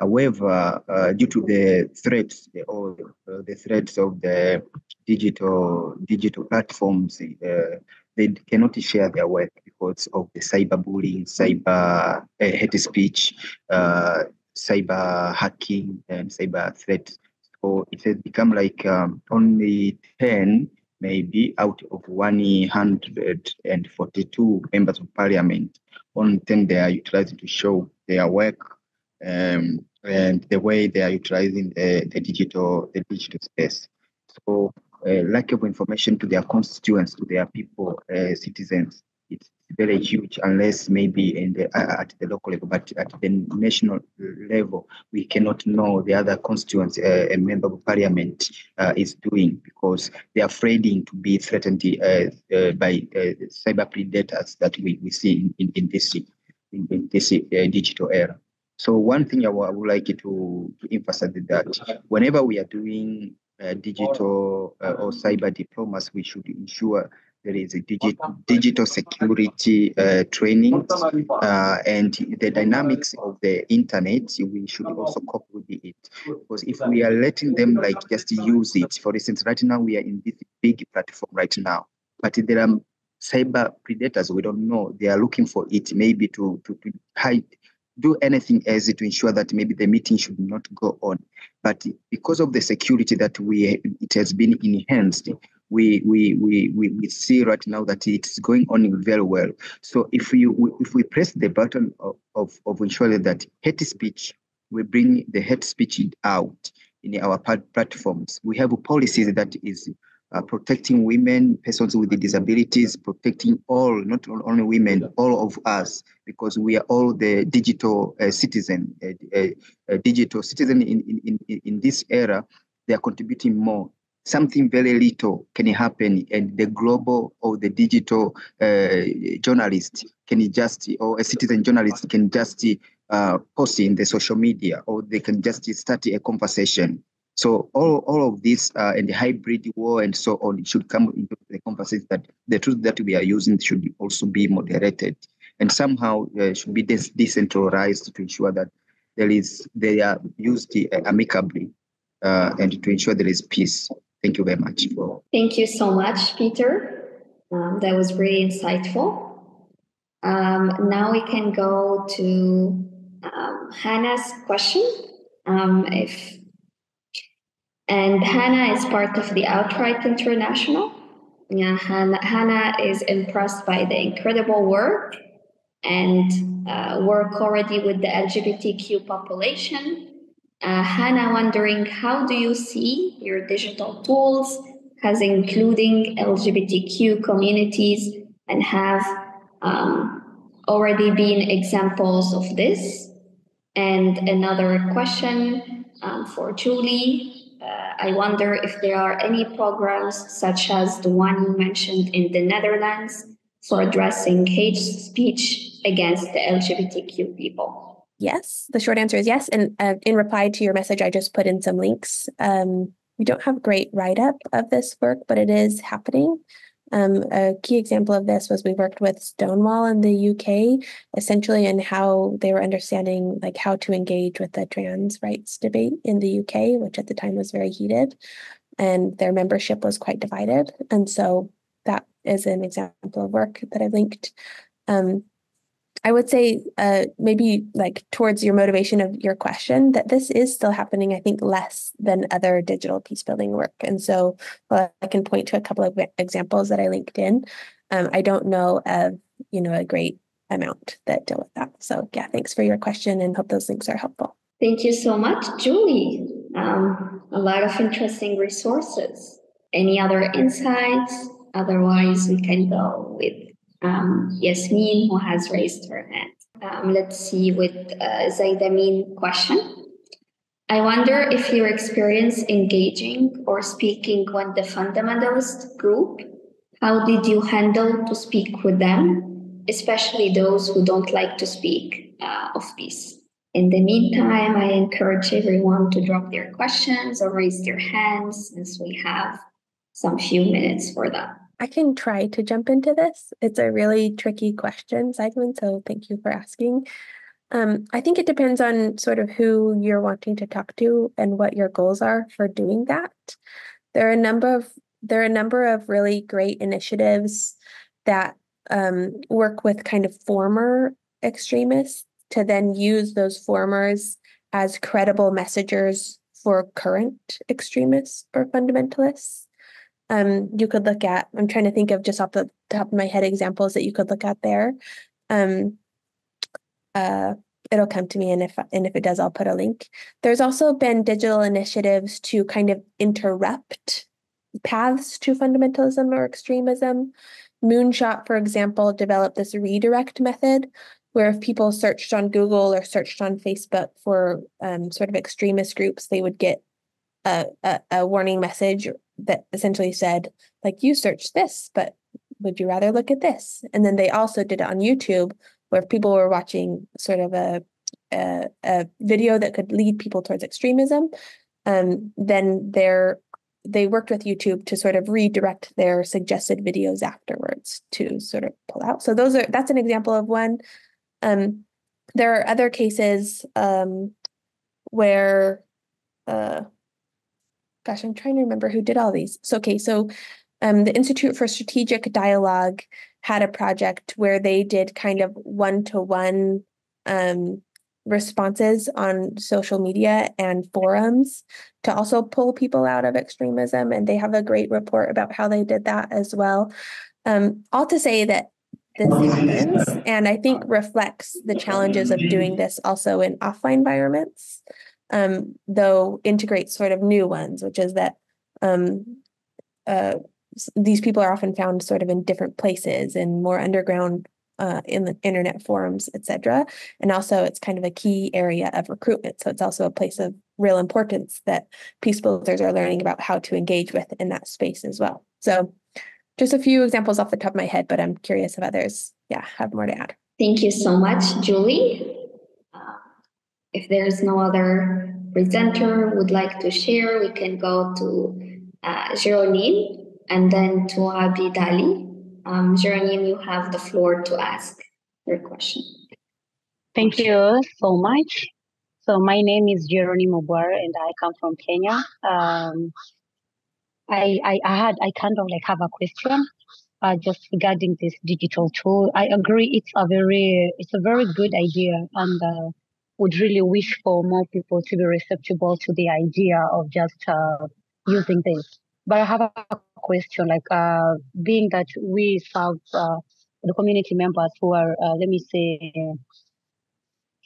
However, uh, due to the threats or uh, the threats of the digital digital platforms, uh, they cannot share their work because of the cyberbullying, cyber uh, hate speech, uh, cyber hacking, and cyber threats. So it has become like um, only 10 maybe out of 142 members of parliament, only 10 they are utilizing to show their work um, and the way they are utilizing the, the digital the digital space. So uh, lack of information to their constituents, to their people, uh, citizens, it's very huge unless maybe in the uh, at the local level, but at the national level, we cannot know the other constituents uh, a member of parliament uh, is doing because they are afraid to be threatened uh, by cyber predators that we, we see in, in, in this in, in this digital era. So one thing I, would like to, to emphasize is that whenever we are doing uh, digital uh, or cyber diplomas, we should ensure there is a digi- digital security uh, training uh, and the dynamics of the internet we should also cope with it. Because if we are letting them like just use it for instance right now we are in this big platform right now but there are cyber predators we don't know they are looking for it maybe to to, to hide do anything as to ensure that maybe the meeting should not go on. But because of the security that we it has been enhanced, we we we we, we see right now that it's going on very well. So if we if we press the button of, of, of ensuring that hate speech, we bring the hate speech out in our platforms. We have policies that is uh, protecting women, persons with disabilities, protecting all, not only women, all of us, because we are all the digital uh, citizen, uh, uh digital citizen in, in, in, in this era, they are contributing more. Something very little can happen, and the global or the digital uh, journalist can just, or a citizen journalist can just uh, post in the social media, or they can just start a conversation so all, all of this uh, and the hybrid war and so on should come into the conversation that the tools that we are using should also be moderated and somehow uh, should be de- decentralized to ensure that there is they are used uh, amicably uh, and to ensure there is peace. Thank you very much for. Thank you so much, Peter. Um, that was really insightful. Um, now we can go to um, Hannah's question. Um, if and Hannah is part of the Outright International. Yeah, Hannah, Hannah is impressed by the incredible work and uh, work already with the LGBTQ population. Uh, Hannah wondering how do you see your digital tools as including LGBTQ communities and have um, already been examples of this. And another question um, for Julie. Uh, I wonder if there are any programs such as the one you mentioned in the Netherlands for addressing hate speech against the LGBTQ people. Yes, the short answer is yes. And uh, in reply to your message, I just put in some links. Um, we don't have great write up of this work, but it is happening. Um, a key example of this was we worked with Stonewall in the UK, essentially in how they were understanding like how to engage with the trans rights debate in the UK, which at the time was very heated, and their membership was quite divided. And so that is an example of work that I linked. Um, I would say uh, maybe like towards your motivation of your question that this is still happening, I think, less than other digital peace building work. And so well, I can point to a couple of examples that I linked in. Um, I don't know of, you know, a great amount that deal with that. So yeah, thanks for your question and hope those links are helpful. Thank you so much, Julie. Um, a lot of interesting resources. Any other insights? Otherwise, we can go with um, Yasmin, who has raised her hand. Um, let's see with uh, Zaidamin question. I wonder if your experience engaging or speaking with the fundamentalist group, how did you handle to speak with them, especially those who don't like to speak uh, of peace? In the meantime, I encourage everyone to drop their questions or raise their hands since we have some few minutes for that. I can try to jump into this. It's a really tricky question, Simon, so thank you for asking. Um, I think it depends on sort of who you're wanting to talk to and what your goals are for doing that. There are a number of there are a number of really great initiatives that um, work with kind of former extremists to then use those formers as credible messengers for current extremists or fundamentalists um, you could look at. I'm trying to think of just off the top of my head examples that you could look at there. Um, uh, it'll come to me, and if and if it does, I'll put a link. There's also been digital initiatives to kind of interrupt paths to fundamentalism or extremism. Moonshot, for example, developed this redirect method where if people searched on Google or searched on Facebook for um, sort of extremist groups, they would get a, a, a warning message that essentially said, like, you searched this, but would you rather look at this? And then they also did it on YouTube where people were watching sort of a a, a video that could lead people towards extremism. Um, then they're they worked with YouTube to sort of redirect their suggested videos afterwards to sort of pull out. So those are that's an example of one. Um, there are other cases um, where uh, gosh, I'm trying to remember who did all these. So, okay, so um, the Institute for Strategic Dialogue had a project where they did kind of one to one responses on social media and forums to also pull people out of extremism. And they have a great report about how they did that as well. Um, all to say that this happens and I think reflects the challenges of doing this also in offline environments um, though integrate sort of new ones, which is that um, uh, these people are often found sort of in different places and more underground uh, in the internet forums, etc. And also, it's kind of a key area of recruitment. So it's also a place of real importance that peace builders are learning about how to engage with in that space as well. So just a few examples off the top of my head, but I'm curious if others, yeah, have more to add. Thank you so much, Julie. If there's no other presenter would like to share, we can go to uh, and then to Abid Ali. Um, you have the floor to ask your question. Thank you so much. So my name is Jeronime Obwar and I come from Kenya. Um, I, I, I had I kind of like have a question uh, just regarding this digital tool. I agree it's a very it's a very good idea and uh, would really wish for more people to be receptive to the idea of just uh, using this. But I have a question, like uh, being that we serve uh, the community members who are, uh, let me say,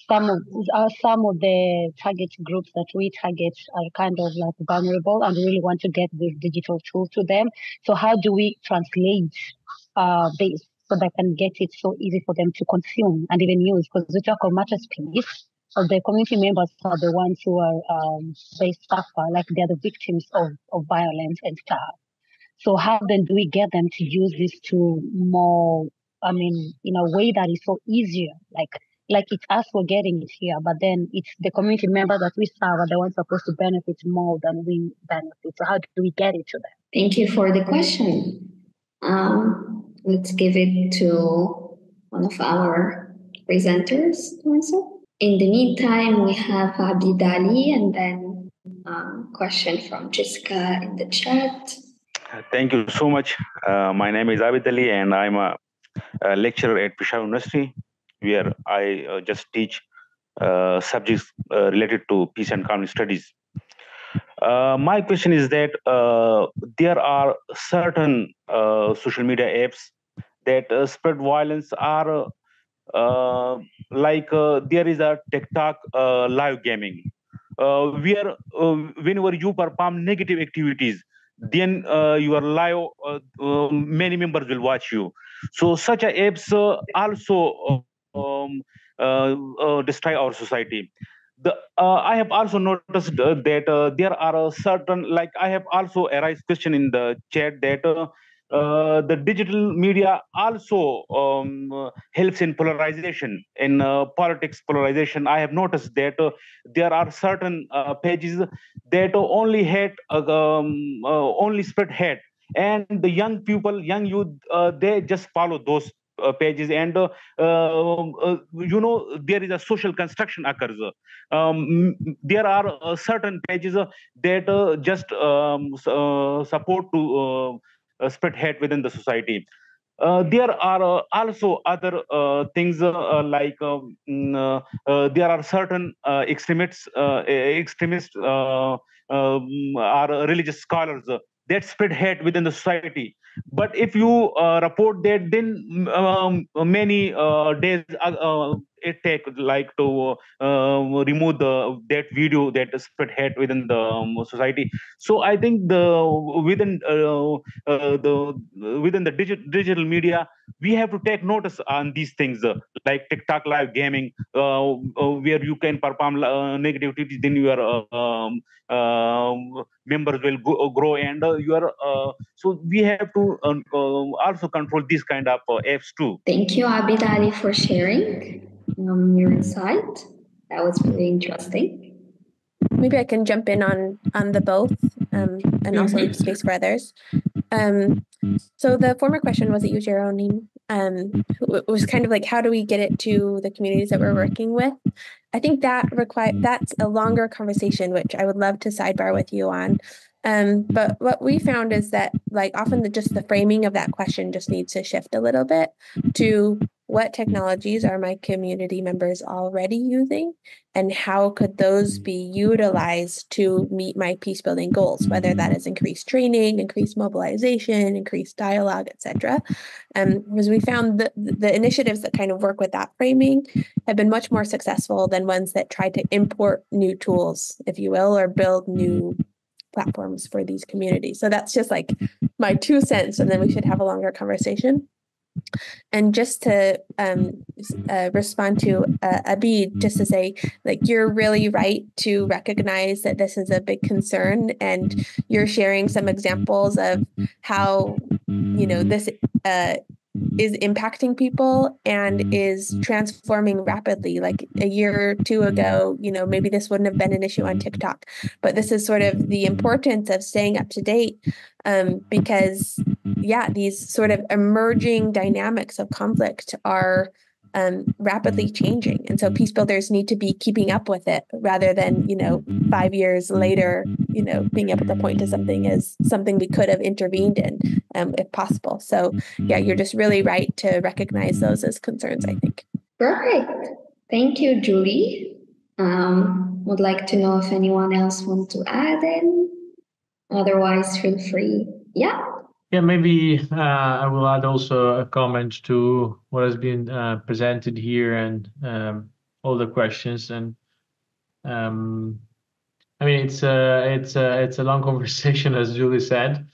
some of uh, some of the target groups that we target are kind of like vulnerable and really want to get this digital tool to them. So how do we translate uh, this so they can get it so easy for them to consume and even use? Because we talk of matter space, so the community members are the ones who are um, they suffer, like they're the victims of, of violence and stuff. So how then do we get them to use this tool more? I mean, in a way that is so easier, like like it's us for getting it here, but then it's the community members that we serve are the ones supposed to benefit more than we benefit. So how do we get it to them? Thank you for the question. Um, let's give it to one of our presenters to answer. In the meantime, we have Abid Ali and then um, question from Jessica in the chat. Thank you so much. Uh, my name is Abid Ali and I'm a, a lecturer at Peshawar University where I uh, just teach uh, subjects uh, related to peace and conflict studies. my question is that there are certain social media apps that spread violence are like there is a TikTok live gaming where whenever you perform negative activities then uh, your live uh, uh, many members will watch you so such apps also um, uh, uh, destroy our society. The, uh, I have also noticed that there are certain, like I have also arise question in the chat that uh, the digital media also um, uh, helps in polarization in uh, politics polarization. I have noticed that there are certain pages that only hate um, only spread hate. And the young people young youth they just follow those uh, pages. And uh, uh, you know there is a social construction occurs. Um, there are certain pages that just um, support to spread hate within the society. Uh, there are uh, also other uh, things like um, mm, there are certain extremists extremists um, are religious scholars that spread hate within the society. But if you uh, report that then um, many uh, days uh, uh it take like to uh, remove the that video that spread hate within the um, society so i think the within uh, the within the digital digital media we have to take notice on these things like tiktok live gaming where you can perform negativity then your um, members will go, grow and you are so we have to uh, uh, also control this kind of uh, apps too. Thank you, Abid Ali, for sharing um, your insight. That was really interesting. Maybe I can jump in on on the both um, and also leave space for others. Um, so the former question was it you, Jeroen? Um, it was kind of like how do we get it to the communities that we're working with? I think that require that's a longer conversation, which I would love to sidebar with you on. Um, but what we found is that like often the, just the framing of that question just needs to shift a little bit to what mm-hmm. technologies are my community members already using? And how could those mm-hmm. be utilized to meet my peace building goals whether that mm-hmm. is increased training increased mobilization increased dialogue etc um, because we found that the initiatives that kind of work with that framing have been much more successful than ones that try to import new tools if you will or build new platforms for these communities. So that's just like my two cents, and then we should have a longer conversation. And just to um, uh, respond to uh, Abid, just to say, like, you're really right to recognize that this is a big concern, and you're sharing some examples of how, you know, this uh, is impacting people and is transforming rapidly. Like a year or two ago, you know, maybe this wouldn't have been an issue on TikTok, but this is sort of the importance of staying up to date um, because, yeah, these sort of emerging dynamics of conflict are um, rapidly changing. And so peace builders need to be keeping up with it rather than, you know, five years later, you know, being able to point to something as something we could have intervened in um, if possible. So, yeah, you're just really right to recognize those as concerns, I think. Perfect. Thank you, Julie. Um, would like to know if anyone else wants to add in. Otherwise, feel free. Yeah. Yeah, maybe uh, I will add also a comment to what has been uh, presented here and um, all the questions. And um, I mean, it's a it's a it's a long conversation, as Julie said.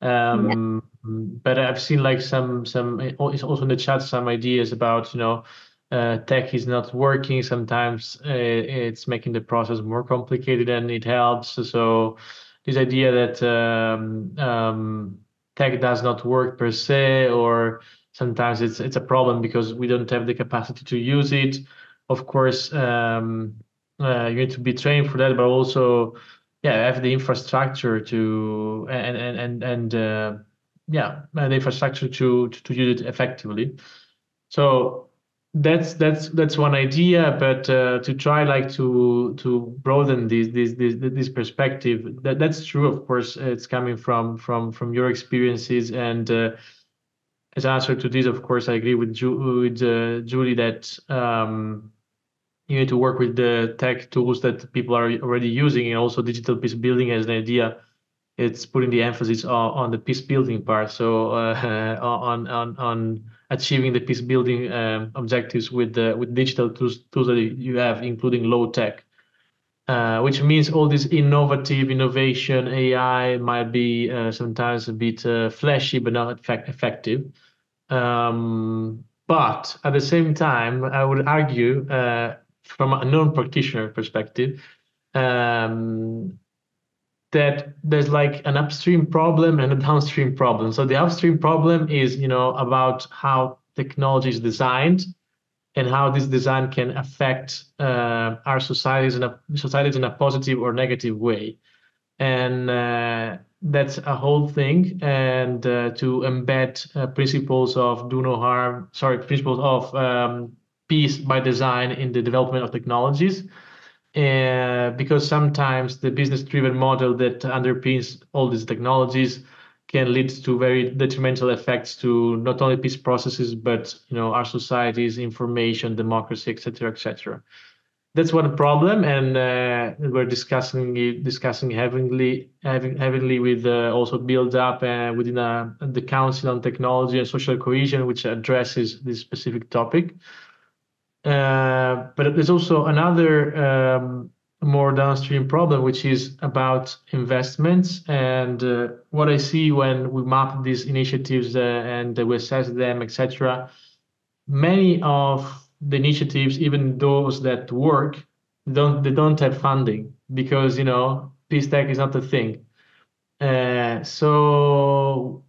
Um. But I've seen like some some it's also in the chat some ideas about you know uh, tech is not working. Sometimes it's making the process more complicated than it helps. So this idea that tech does not work per se, or sometimes it's it's a problem because we don't have the capacity to use it. Of course, um, uh, you need to be trained for that, but also, yeah, have the infrastructure to and and and and uh, yeah, the infrastructure to to use it effectively. So that's that's that's one idea but uh, to try like to to broaden this this this this perspective that that's true of course it's coming from from from your experiences. And uh, as answer to this of course i agree with Ju- with uh, julie that um, you need to work with the tech tools that people are already using and also digital peace building as an idea. It's putting the emphasis on, on the peace building part. So uh, on on on achieving the peace building um, objectives with the with digital tools, tools that you have, including low tech. Uh, which means all this innovative innovation AI might be uh, sometimes a bit uh, flashy but not effect- effective. Um, but at the same time, I would argue uh, from a non-practitioner perspective um, that there's like an upstream problem and a downstream problem. So the upstream problem is, you know, about how technology is designed and how this design can affect uh, our societies in a societies in a positive or negative way. And uh, that's a whole thing. And uh, to embed uh, principles of do no harm, sorry, principles of um, peace by design in the development of technologies because sometimes the business-driven model that underpins all these technologies can lead to very detrimental effects to not only peace processes but you know our societies, information, democracy, etc., etc. That's one problem, and uh, we're discussing discussing heavily, heavily with uh, also build up uh, within uh, the Council on Technology and Social Cohesion, which addresses this specific topic. Uh, but there's also another um, more downstream problem, which is about investments. And uh, what I see when we map these initiatives uh, and we assess them, etc., many of the initiatives, even those that work, don't they don't have funding because you know peace tech is not a thing. Uh, so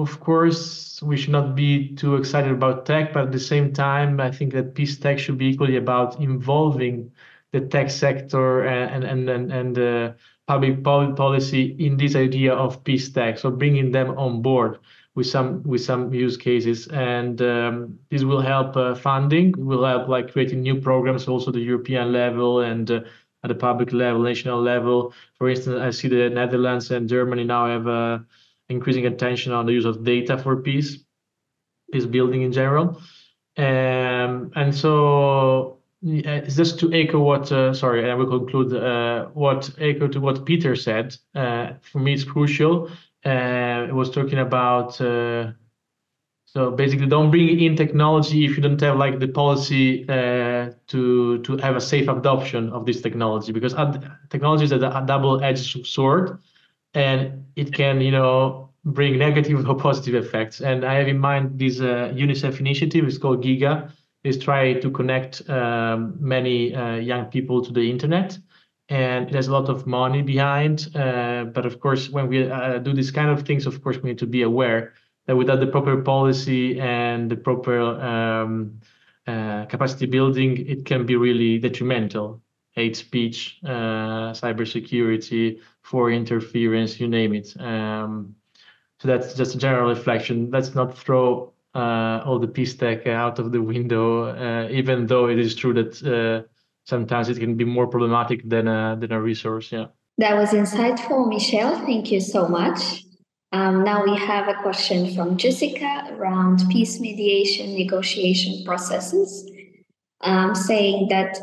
of course, we should not be too excited about tech, but at the same time, I think that peace tech should be equally about involving the tech sector and and and and uh, public policy in this idea of peace tech. So bringing them on board with some with some use cases, and um, this will help uh, funding. Will help like creating new programs, also the European level and. Uh, at the public level, national level. For instance, I see the Netherlands and Germany now have a increasing attention on the use of data for peace, peace building in general. Um, and so it's just to echo what, uh, sorry, I will conclude uh, what echo to what Peter said. Uh, for me, it's crucial. Uh, it was talking about, uh, so basically don't bring in technology if you don't have like the policy uh, to, to have a safe adoption of this technology because technology is a double-edged sword and it can you know bring negative or positive effects. And i have in mind this uh, unicef initiative. It's called giga. Is try to connect um, many uh, young people to the internet. And it has a lot of money behind uh, but of course when we uh, do these kind of things of course we need to be aware that without the proper policy and the proper um, uh, capacity building it can be really detrimental. Hate speech, uh, cybersecurity, for interference, you name it. Um, so that's just a general reflection. Let's not throw uh, all the peace tech out of the window, uh, even though it is true that uh, sometimes it can be more problematic than a, than a resource. Yeah. That was insightful, Michelle. Thank you so much. Um, now we have a question from Jessica around peace mediation negotiation processes, um, saying that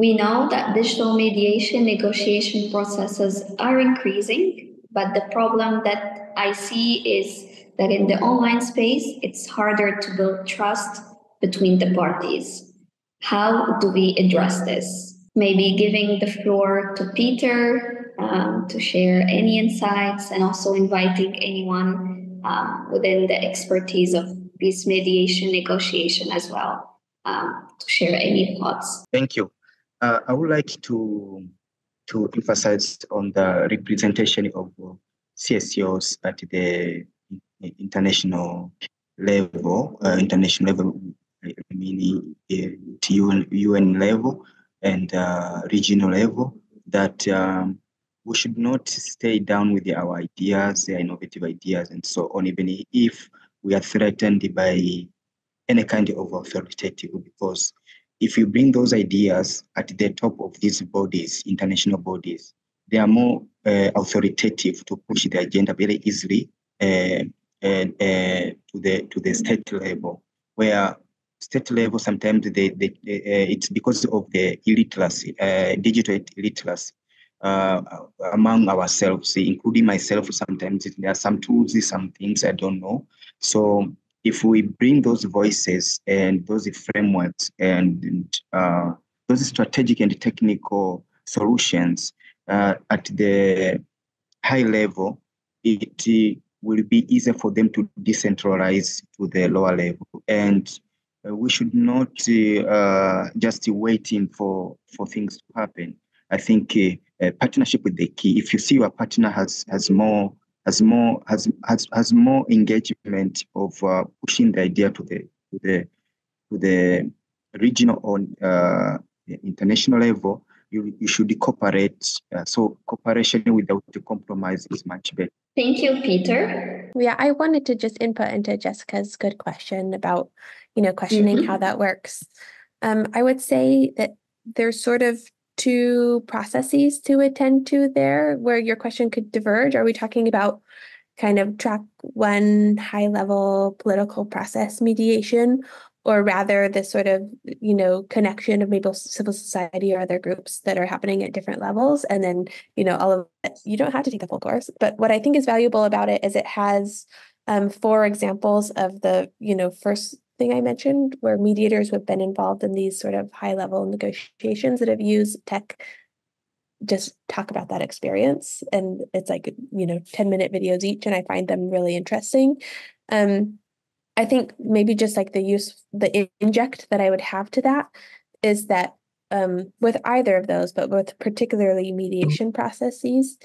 We know that digital mediation negotiation processes are increasing, but the problem that I see is that in the online space, it's harder to build trust between the parties. How do we address this? Maybe giving the floor to Peter um, to share any insights and also inviting anyone um, within the expertise of peace mediation negotiation as well um, to share any thoughts. Thank you. Uh, I would like to to emphasize on the representation of CSOs at the international level, uh, international level, meaning at UN, UN level and uh, regional level, that um, we should not stay down with our ideas, their innovative ideas, and so on, even if we are threatened by any kind of authoritative, because if you bring those ideas at the top of these bodies, international bodies, they are more uh, authoritative to push the agenda very easily uh, uh, to the to the state level, where state level sometimes they, they, uh, it's because of the illiteracy, uh, digital illiteracy among ourselves, including myself. Sometimes there are some tools, some things I don't know. So if we bring those voices and those frameworks and uh, those strategic and technical solutions uh, at the high level, it will be easier for them to decentralize to the lower level. And uh, we should not uh, just waiting for, for things to happen. I think uh, partnership with the key. If you see your partner has has more has more has has, has more engagement of uh, pushing the idea to the to the to the regional or uh, international level, you, you should cooperate. Uh, so cooperation without the compromise is much better. Thank you, Peter. Yeah, I wanted to just input into Jessica's good question about, you know, questioning mm-hmm. how that works. Um, I would say that there's sort of two processes to attend to there where your question could diverge. Are we talking about kind of track one high level political process mediation or rather the sort of you know connection of maybe civil society or other groups that are happening at different levels and then you know all of it. you don't have to take the full course but what i think is valuable about it is it has um, four examples of the you know first thing i mentioned where mediators who have been involved in these sort of high level negotiations that have used tech just talk about that experience and it's like you know 10 minute videos each and i find them really interesting. Um, I think maybe just like the use, the inject that I would have to that is that um, with either of those, but with particularly mediation processes,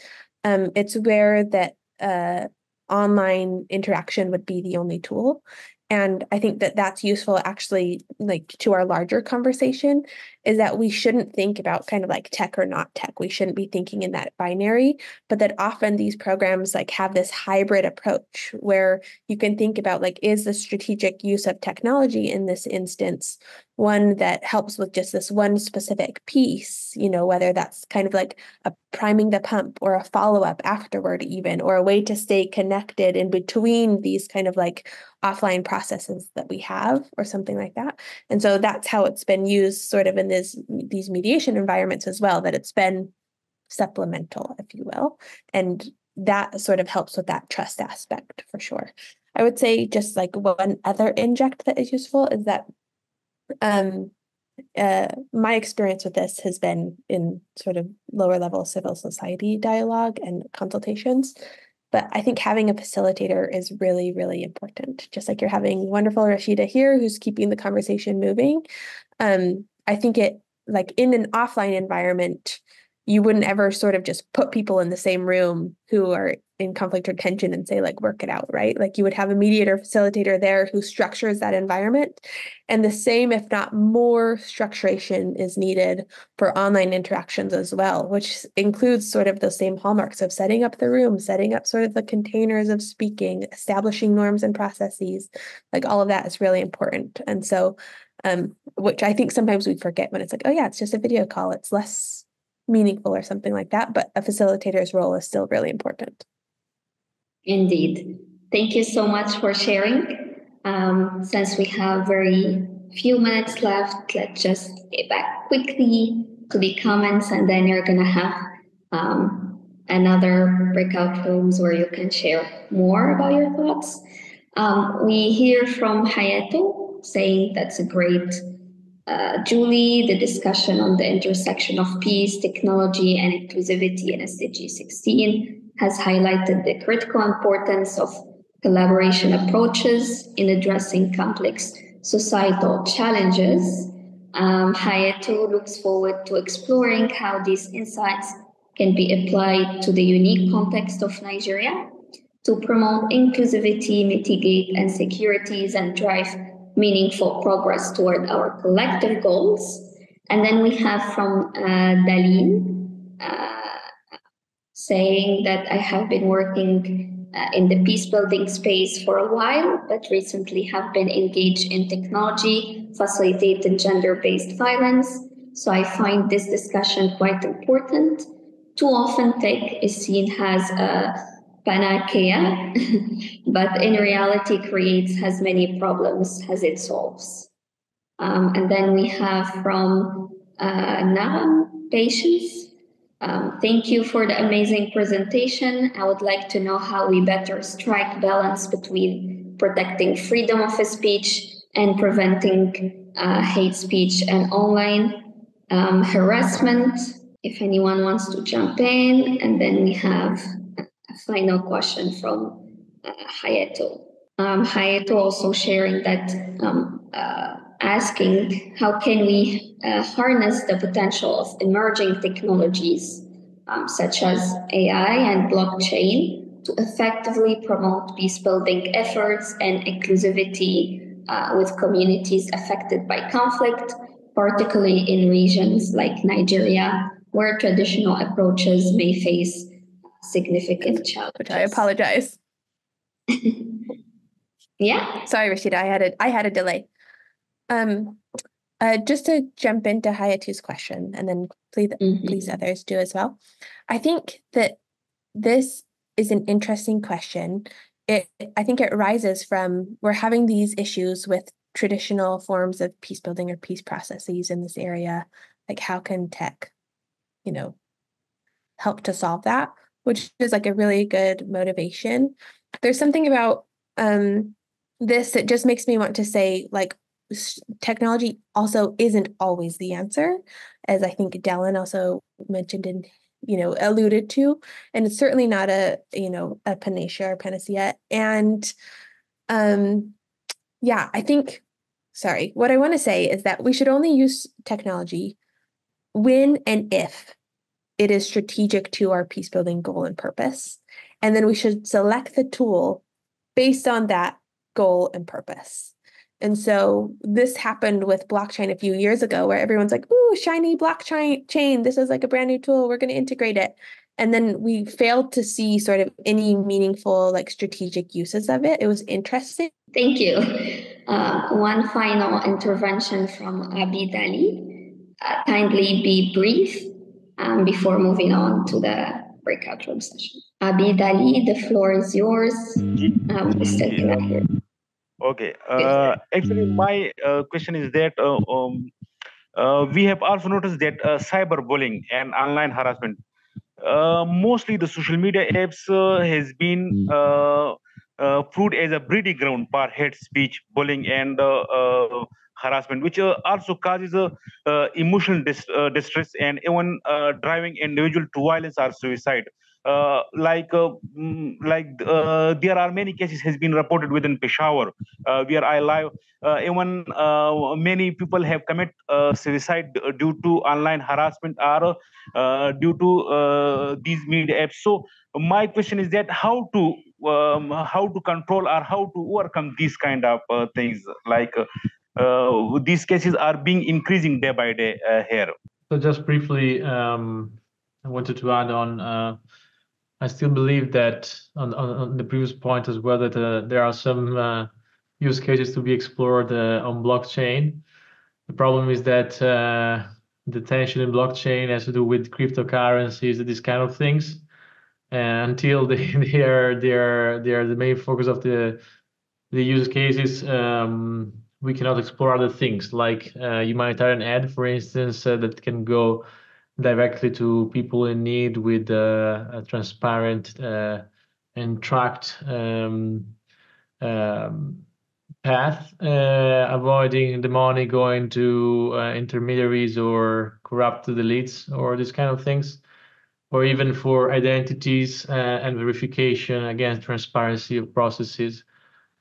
um, it's where that uh, online interaction would be the only tool and i think that that's useful actually like to our larger conversation is that we shouldn't think about kind of like tech or not tech we shouldn't be thinking in that binary but that often these programs like have this hybrid approach where you can think about like is the strategic use of technology in this instance one that helps with just this one specific piece, you know, whether that's kind of like a priming the pump or a follow up afterward, even, or a way to stay connected in between these kind of like offline processes that we have, or something like that. And so that's how it's been used sort of in these mediation environments as well, that it's been supplemental, if you will. And that sort of helps with that trust aspect for sure. I would say just like one other inject that is useful is that um, uh, my experience with this has been in sort of lower level civil society dialogue and consultations. But I think having a facilitator is really, really important. Just like you're having wonderful Rashida here who's keeping the conversation moving. Um, I think it like in an offline environment, you wouldn't ever sort of just put people in the same room who are in conflict or tension and say like work it out right? Like you would have a mediator facilitator there who structures that environment. And the same if not more structuration is needed for online interactions as well which includes sort of those same hallmarks of setting up the room setting up sort of the containers of speaking establishing norms and processes. Like all of that is really important. And so um, which i think sometimes we forget when it's like oh yeah it's just a video call it's less meaningful or something like that but a facilitator's role is still really important Indeed. Thank you so much for sharing. Um, since we have very few minutes left, let's just get back quickly to the comments, and then you're gonna have um, another breakout rooms where you can share more about your thoughts. Um, we hear from Hayatu saying that's a great uh, Julie, the discussion on the intersection of peace, technology, and inclusivity in SDG 16 has highlighted the critical importance of collaboration approaches in addressing complex societal challenges. Um, Hayatu looks forward to exploring how these insights can be applied to the unique context of Nigeria to promote inclusivity, mitigate insecurities, and drive meaningful progress toward our collective goals. And then we have from uh, Daleen uh, saying that I have been working uh, in the peace building space for a while, but recently have been engaged in technology, facilitating gender based violence. So I find this discussion quite important. Too often, tech is seen as a panacea, but in reality creates as many problems as it solves. Um, and then we have from uh, Patience. Um, thank you for the amazing presentation. I would like to know how we better strike balance between protecting freedom of speech and preventing uh, hate speech and online um, harassment. If anyone wants to jump in, and then we have final question from uh, Hayatu. Um, Hayatu also sharing that um, uh, asking how can we uh, harness the potential of emerging technologies um, such as AI and blockchain to effectively promote peace building efforts and inclusivity uh, with communities affected by conflict, particularly in regions like Nigeria, where traditional approaches may face significant challenges. Which I apologize. yeah. Sorry, Rashida. I had a I had a delay. Um, uh, just to jump into Hayatu's question, and then please Mhm. please others do as well. I think that this is an interesting question. It I think it rises from we're having these issues with traditional forms of peace building or peace processes in this area. Like how can tech, you know, help to solve that? Which is like a really good motivation. There's something about um this that just makes me want to say like technology also isn't always the answer as i think Dallin also mentioned and you know alluded to and it's certainly not a you know a panacea or panacea and um yeah i think sorry what i want to say is that we should only use technology when and if it is strategic to our peace building goal and purpose and then we should select the tool based on that goal and purpose. And so this happened with blockchain a few years ago where everyone's like, ooh, shiny blockchain chain. This is like a brand new tool. We're going to integrate it. And then we failed to see sort of any meaningful, like strategic uses of it. It was interesting. Thank you. Uh, one final intervention from Abid Ali. Uh, kindly be brief um, before moving on to the breakout room session. Abid Ali, the floor is yours. Um, Mr. Kinahir. Okay. Uh, actually, my uh, question is that uh, um, uh, we have also noticed that uh, cyberbullying and online harassment, uh, mostly the social media apps, uh, has been uh, uh, proved as a breeding ground for hate speech, bullying, and uh, uh, harassment, which uh, also causes uh, uh, emotional dis- distress and even driving individual to violence or suicide. Uh, like uh, mm, like uh, there are many cases has been reported within Peshawar where I live. Even many people have commit suicide due to online harassment or due to these media apps. So my question is that how to um, how to control or how to overcome these kind of things like uh, these cases are being increasing day by day uh, here. So just briefly, um, I wanted to add on. Uh, I still believe that on, on, on the previous point as well that uh, there are some uh, use cases to be explored uh, on blockchain. The problem is that the tension in blockchain has to do with cryptocurrencies, these kind of things. And until they, they are they are they are the main focus of the the use cases, um, we cannot explore other things like uh, humanitarian aid, for instance, uh, that can go directly to people in need with uh, a transparent uh, and tracked um, um, path, uh, avoiding the money going to intermediaries or corrupt elites or these kind of things, or even for identities uh, and verification against transparency of processes.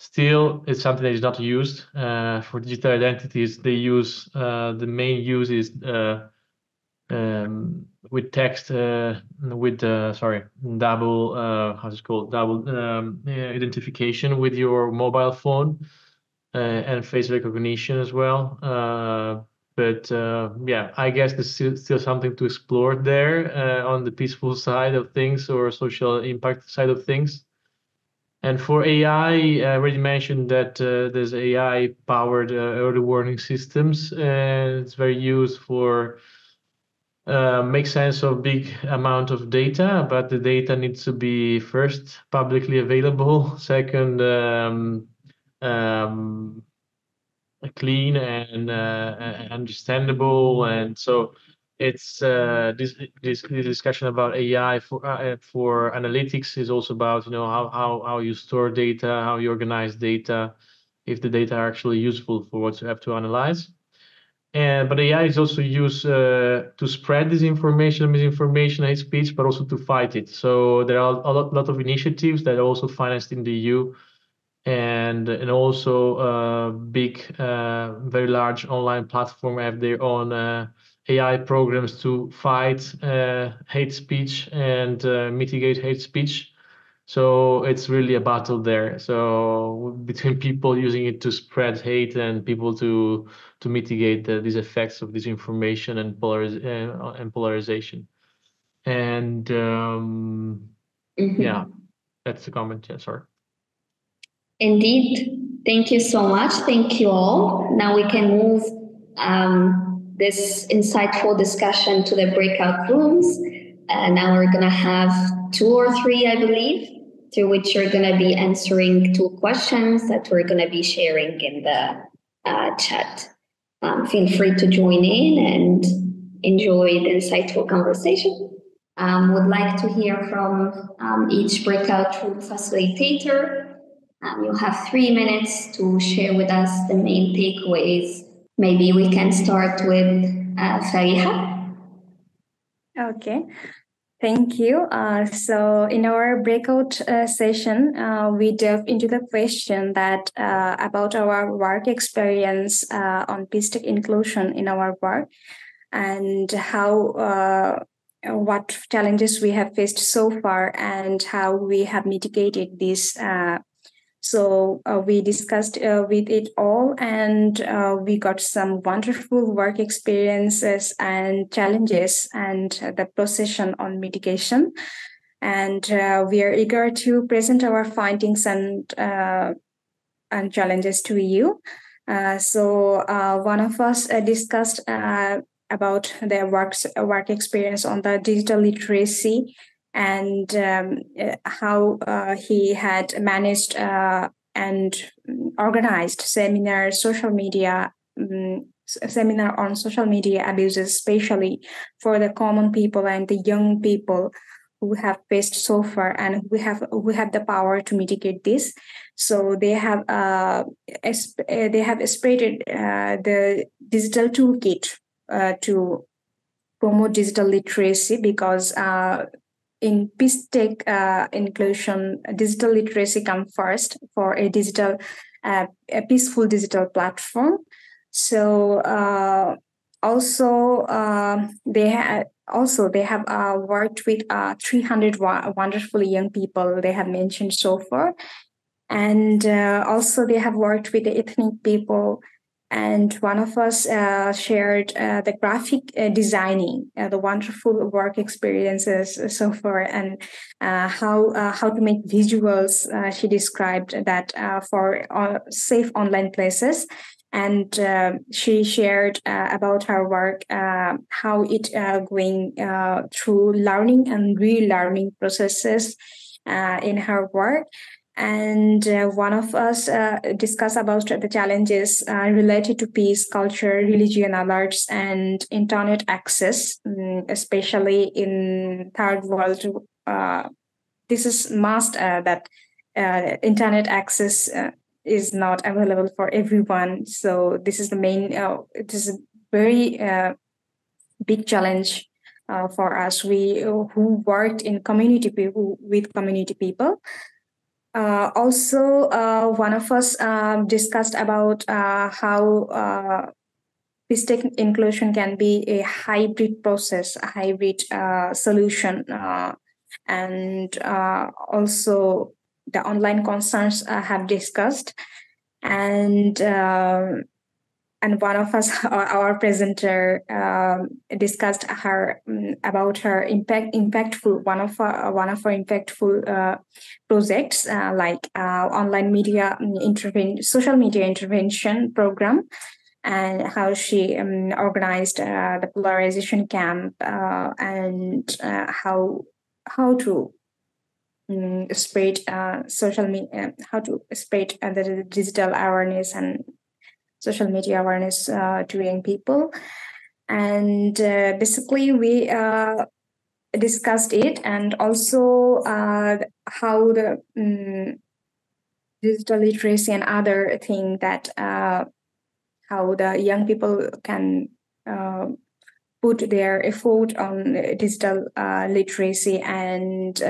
Still, it's something that is not used uh, for digital identities. They use uh, the main use is uh, um, with text with sorry double how's it called double um, identification with your mobile phone uh, and face recognition as well. Uh, but uh, yeah, I guess there's still, still something to explore there on the peaceful side of things or social impact side of things. And for AI, I already mentioned that uh, there's AI-powered uh, early warning systems, it's very used for uh, make sense of big amount of data, but the data needs to be first publicly available. Second, um, um, clean and uh, understandable. And so it's uh, this, this discussion about AI for uh, for analytics is also about you know how how how you store data, how you organize data, if the data are actually useful for what you have to analyze. And but AI is also used uh, to spread disinformation, misinformation, hate speech, but also to fight it. So there are a lot, lot of initiatives that are also financed in the EU and and also uh, big, uh, very large online platform have their own uh, AI programs to fight uh, hate speech and uh, mitigate hate speech. So it's really a battle there. So between people using it to spread hate and people to to mitigate the, these effects of disinformation and polariz uh, and polarization. And um, mm -hmm. yeah, that's the comment. Yeah, sorry. Indeed. Thank you so much. Thank you all. Now we can move um, this insightful discussion to the breakout rooms. Uh, now we're going to have two or three, I believe, to which you're going to be answering two questions that we're going to be sharing in the uh, chat. Um, feel free to join in and enjoy the insightful conversation. Um, would like to hear from um, each breakout room facilitator um, you'll have three minutes to share with us the main takeaways. Maybe we can start with uh, Fariha. Okay. Thank you. Uh, so, in our breakout uh, session, uh, we delve into the question that uh, about our work experience uh, on tech inclusion in our work, and how uh, what challenges we have faced so far, and how we have mitigated these so uh, we discussed uh, with it all, and uh, we got some wonderful work experiences and challenges, and the procession on mitigation. And uh, we are eager to present our findings and uh, and challenges to you. Uh, so one of us discussed about their works work experience on the digital literacy and um, how uh, he had managed uh, and organized seminars, social media um, seminar on social media abuses, especially for the common people and the young people who have faced so far, and we have we have the power to mitigate this. So they have uh, they have spread uh, the digital toolkit uh, to promote digital literacy because uh, in peace tech uh, inclusion, digital literacy come first for a digital, uh, a peaceful digital platform. So uh, also um, they have also they have uh, worked with uh, 300 wa- wonderful young people they have mentioned so far, and uh, also they have worked with the ethnic people and one of us uh, shared uh, the graphic uh, designing, uh, the wonderful work experiences so far, and uh, how uh, how to make visuals. she described that for safe online places, and she shared about her work, how it going through learning and relearning processes in her work and uh, one of us uh, discuss about the challenges uh, related to peace, culture, religion alerts, and internet access, um, especially in third world. Uh, this is must uh, that uh, internet access is not available for everyone. So this is the main. it is a very big challenge for us. We who worked in community people with community people uh, also, uh, one of us um, discussed about uh, how uh, inclusion can be a hybrid process, a hybrid uh, solution, uh, and uh, also the online concerns have discussed. And um, and one of us, our presenter, um, discussed her um, about her impact, impactful one of our, one of our impactful uh, projects uh, like uh, online media um, intervention, social media intervention program, and how she um, organized uh, the polarization camp uh, and uh, how how to um, spread social media, how to spread the digital awareness and social media awareness uh, to young people. And uh, basically, we uh, discussed it and also uh, how the um, digital literacy and other thing that uh, how the young people can uh, put their effort on digital literacy and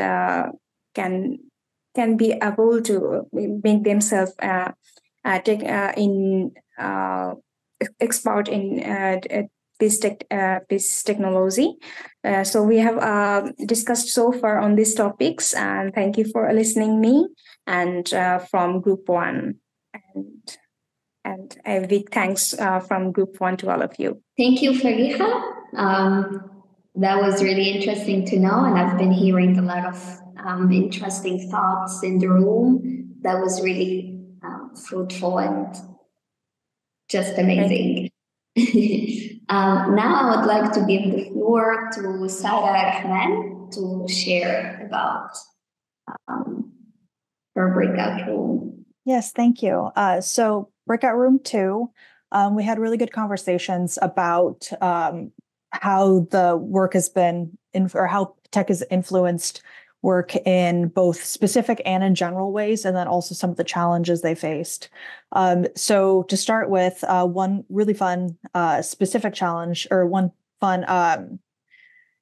can can be able to make themselves uh, uh, take, uh, in uh, expert in this tech, this technology. so we have discussed so far on these topics, and thank you for listening me and from Group One and and a big thanks uh, from Group One to all of you. Thank you, Fariha. Um, that was really interesting to know, and I've been hearing a lot of um, interesting thoughts in the room. That was really um, fruitful and just amazing. um, now I would like to give the floor to Sara Rahman to share about um, her breakout room. Yes, thank you. Uh, so, breakout room two, um, we had really good conversations about um, how the work has been, in, or how tech has influenced work in both specific and in general ways, and then also some of the challenges they faced. Um, so, to start with, uh, one really fun uh, specific challenge, or one fun um,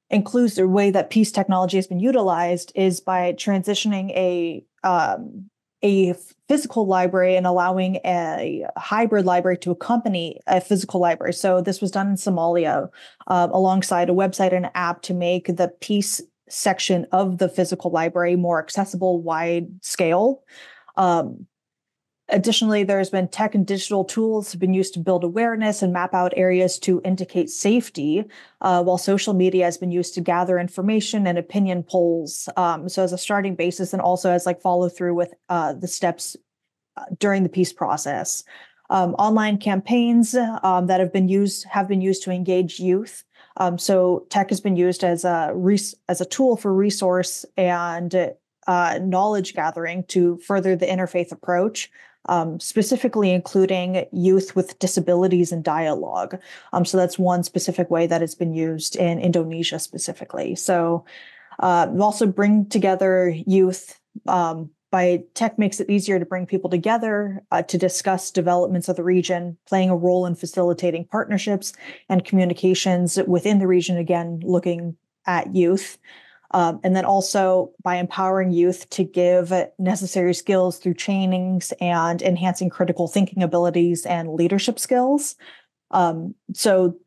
inclusive way that peace technology has been utilized is by transitioning a um, a physical library and allowing a hybrid library to accompany a physical library. So this was done in Somalia uh, alongside a website and app to make the peace section of the physical library more accessible, wide scale. Um, additionally, there's been tech and digital tools have been used to build awareness and map out areas to indicate safety, uh, while social media has been used to gather information and opinion polls. Um, so as a starting basis, and also as like follow through with uh, the steps uh, during the peace process. Um, online campaigns um, that have been used have been used to engage youth um, so tech has been used as a res- as a tool for resource and uh, knowledge gathering to further the interfaith approach. Um, specifically including youth with disabilities and dialogue. Um, so that's one specific way that it's been used in Indonesia specifically. So uh, also bring together youth um, by tech makes it easier to bring people together uh, to discuss developments of the region, playing a role in facilitating partnerships and communications within the region, again, looking at youth. Um, and then also by empowering youth to give necessary skills through trainings and enhancing critical thinking abilities and leadership skills. Um, so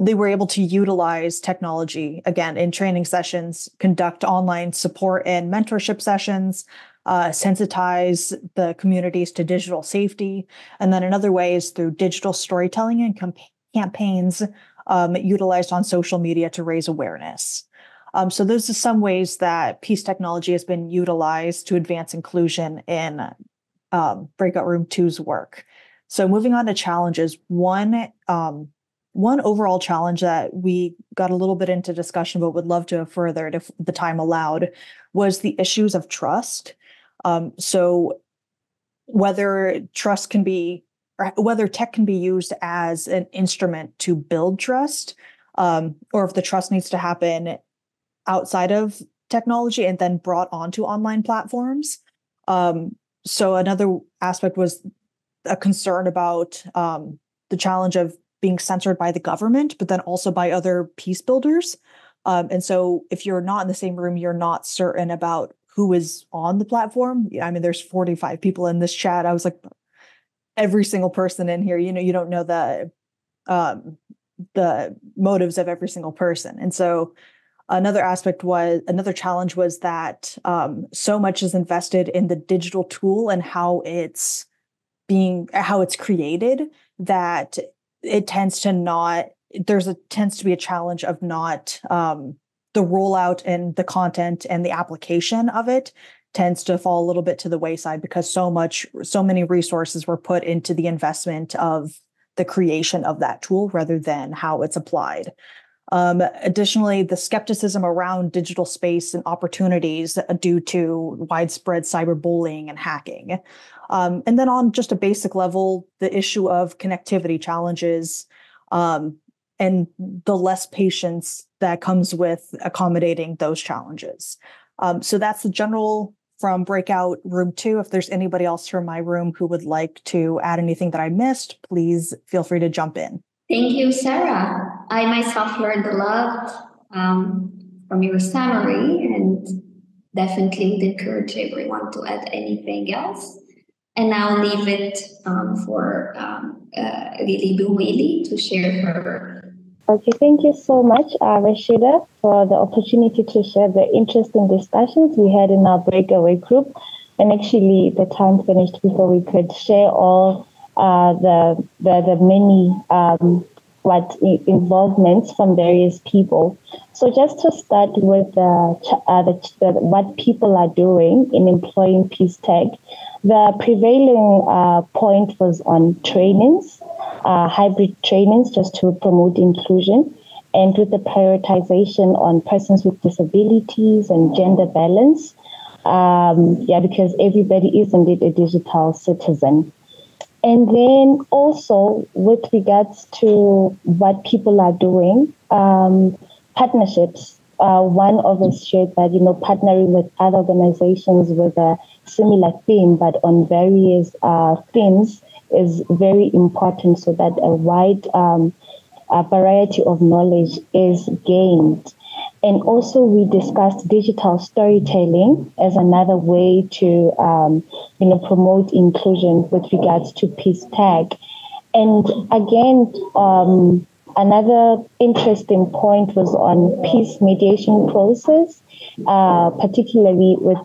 they were able to utilize technology again in training sessions, conduct online support and mentorship sessions, uh, sensitize the communities to digital safety. And then another way is through digital storytelling and comp- campaigns um, utilized on social media to raise awareness. Um, so those are some ways that peace technology has been utilized to advance inclusion in um, Breakout Room 2's work. So moving on to challenges, one um, one overall challenge that we got a little bit into discussion, but would love to have furthered if the time allowed, was the issues of trust. Um, so whether trust can be whether tech can be used as an instrument to build trust, um, or if the trust needs to happen outside of technology and then brought onto online platforms. Um, so another aspect was a concern about um, the challenge of being censored by the government, but then also by other peace builders. Um, and so if you're not in the same room, you're not certain about who is on the platform. I mean, there's 45 people in this chat. I was like, every single person in here, you know, you don't know the um, the motives of every single person. And so another aspect was another challenge was that um, so much is invested in the digital tool and how it's being how it's created that it tends to not there's a tends to be a challenge of not um, the rollout and the content and the application of it tends to fall a little bit to the wayside because so much so many resources were put into the investment of the creation of that tool rather than how it's applied. Um, additionally the skepticism around digital space and opportunities due to widespread cyberbullying and hacking. Um, and then on just a basic level the issue of connectivity challenges um, and the less patience that comes with accommodating those challenges. Um, so that's the general from breakout room two. If there's anybody else from my room who would like to add anything that I missed, please feel free to jump in. Thank you, Sarah. I myself learned a lot um, from your summary and definitely would encourage everyone to add anything else. And I'll leave it um, for um, uh, Lily Buwili to share her Okay, thank you so much, uh, Rashida, for the opportunity to share the interesting discussions we had in our breakaway group. And actually, the time finished before we could share all uh, the, the the many um, what involvements from various people. So just to start with uh, uh, the, the, what people are doing in employing peace tech, the prevailing uh, point was on trainings uh, hybrid trainings just to promote inclusion and with the prioritization on persons with disabilities and gender balance. Um, yeah, because everybody is indeed a digital citizen. And then also with regards to what people are doing, um, partnerships. Uh, one of us shared that, you know, partnering with other organizations with a similar theme, but on various uh, themes is very important so that a wide um, a variety of knowledge is gained. And also, we discussed digital storytelling as another way to, um, you know, promote inclusion with regards to peace tech. And again, um, another interesting point was on peace mediation process, uh, particularly with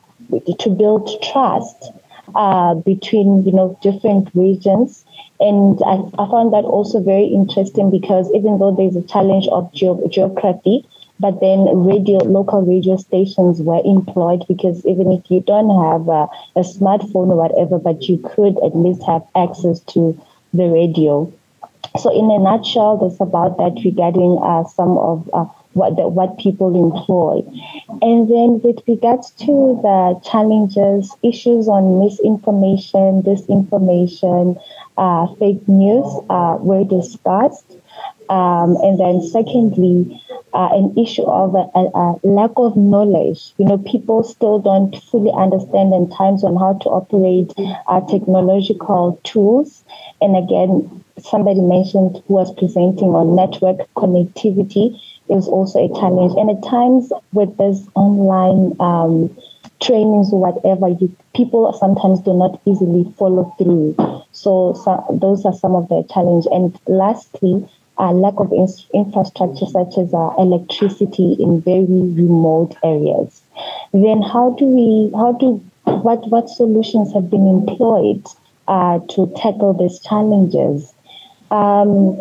to build trust uh, between you know different regions. And I, I found that also very interesting because even though there's a challenge of ge- geography, but then radio local radio stations were employed because even if you don't have a, a smartphone or whatever, but you could at least have access to the radio. So in a nutshell, that's about that regarding uh, some of uh, what the, what people employ. And then with regards to the challenges, issues on misinformation, disinformation, uh, fake news uh, were discussed. Um, and then secondly, uh, an issue of a, a, a, lack of knowledge. You know, people still don't fully understand in times on how to operate uh, technological tools. And again, somebody mentioned who was presenting on network connectivity is also a challenge. And at times with this online um, trainings or whatever, you, people sometimes do not easily follow through. So, so those are some of the challenges. And lastly, a lack of in- infrastructure such as uh, electricity in very remote areas. Then how do we, how do, what, what solutions have been employed uh, to tackle these challenges? Um,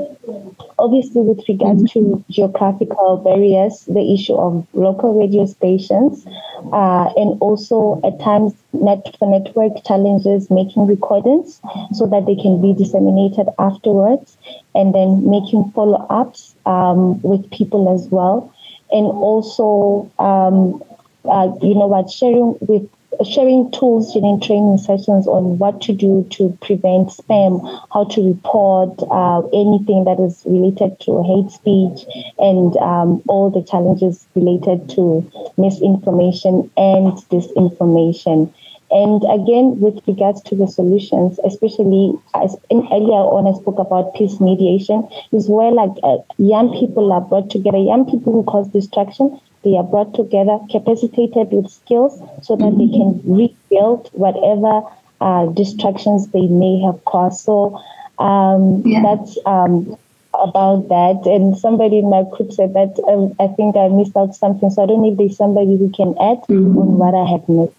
obviously, with regards to geographical barriers, the issue of local radio stations, uh, and also at times net for network challenges, making recordings so that they can be disseminated afterwards, and then making follow ups um, with people as well, and also, um, uh, you know what, sharing with sharing tools during training sessions on what to do to prevent spam, how to report uh, anything that is related to hate speech, and um, all the challenges related to misinformation and disinformation. And again, with regards to the solutions, especially as in earlier on, I spoke about peace mediation, is where like uh, young people are brought together, young people who cause distraction, they are brought together, capacitated with skills so that they can rebuild whatever uh, distractions they may have caused. So um, yeah. that's um, about that. And somebody in my group said that um, I think I missed out something. So I don't know if there's somebody who can add mm-hmm. on what I have missed.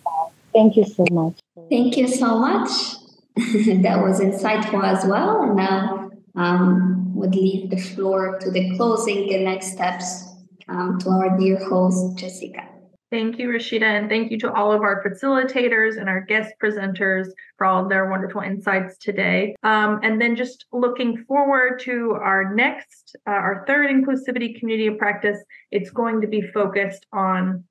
Thank you so much. Thank you so much. that was insightful as well. And now um, would leave the floor to the closing and next steps um, to our dear host, Jessica. Thank you, Rashida, and thank you to all of our facilitators and our guest presenters for all of their wonderful insights today. Um, and then just looking forward to our next, uh, our third inclusivity community of practice, it's going to be focused on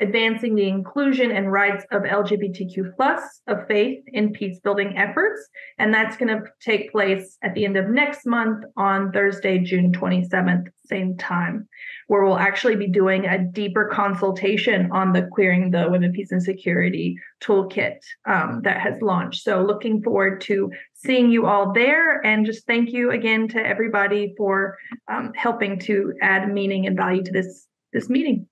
advancing the inclusion and rights of LGBTQ plus of faith in peace building efforts. And that's going to take place at the end of next month on Thursday, June 27th, same time, where we'll actually be doing a deeper consultation on the Queering the Women, Peace, and Security toolkit um, that has launched. So looking forward to seeing you all there. And just thank you again to everybody for um, helping to add meaning and value to this, this meeting.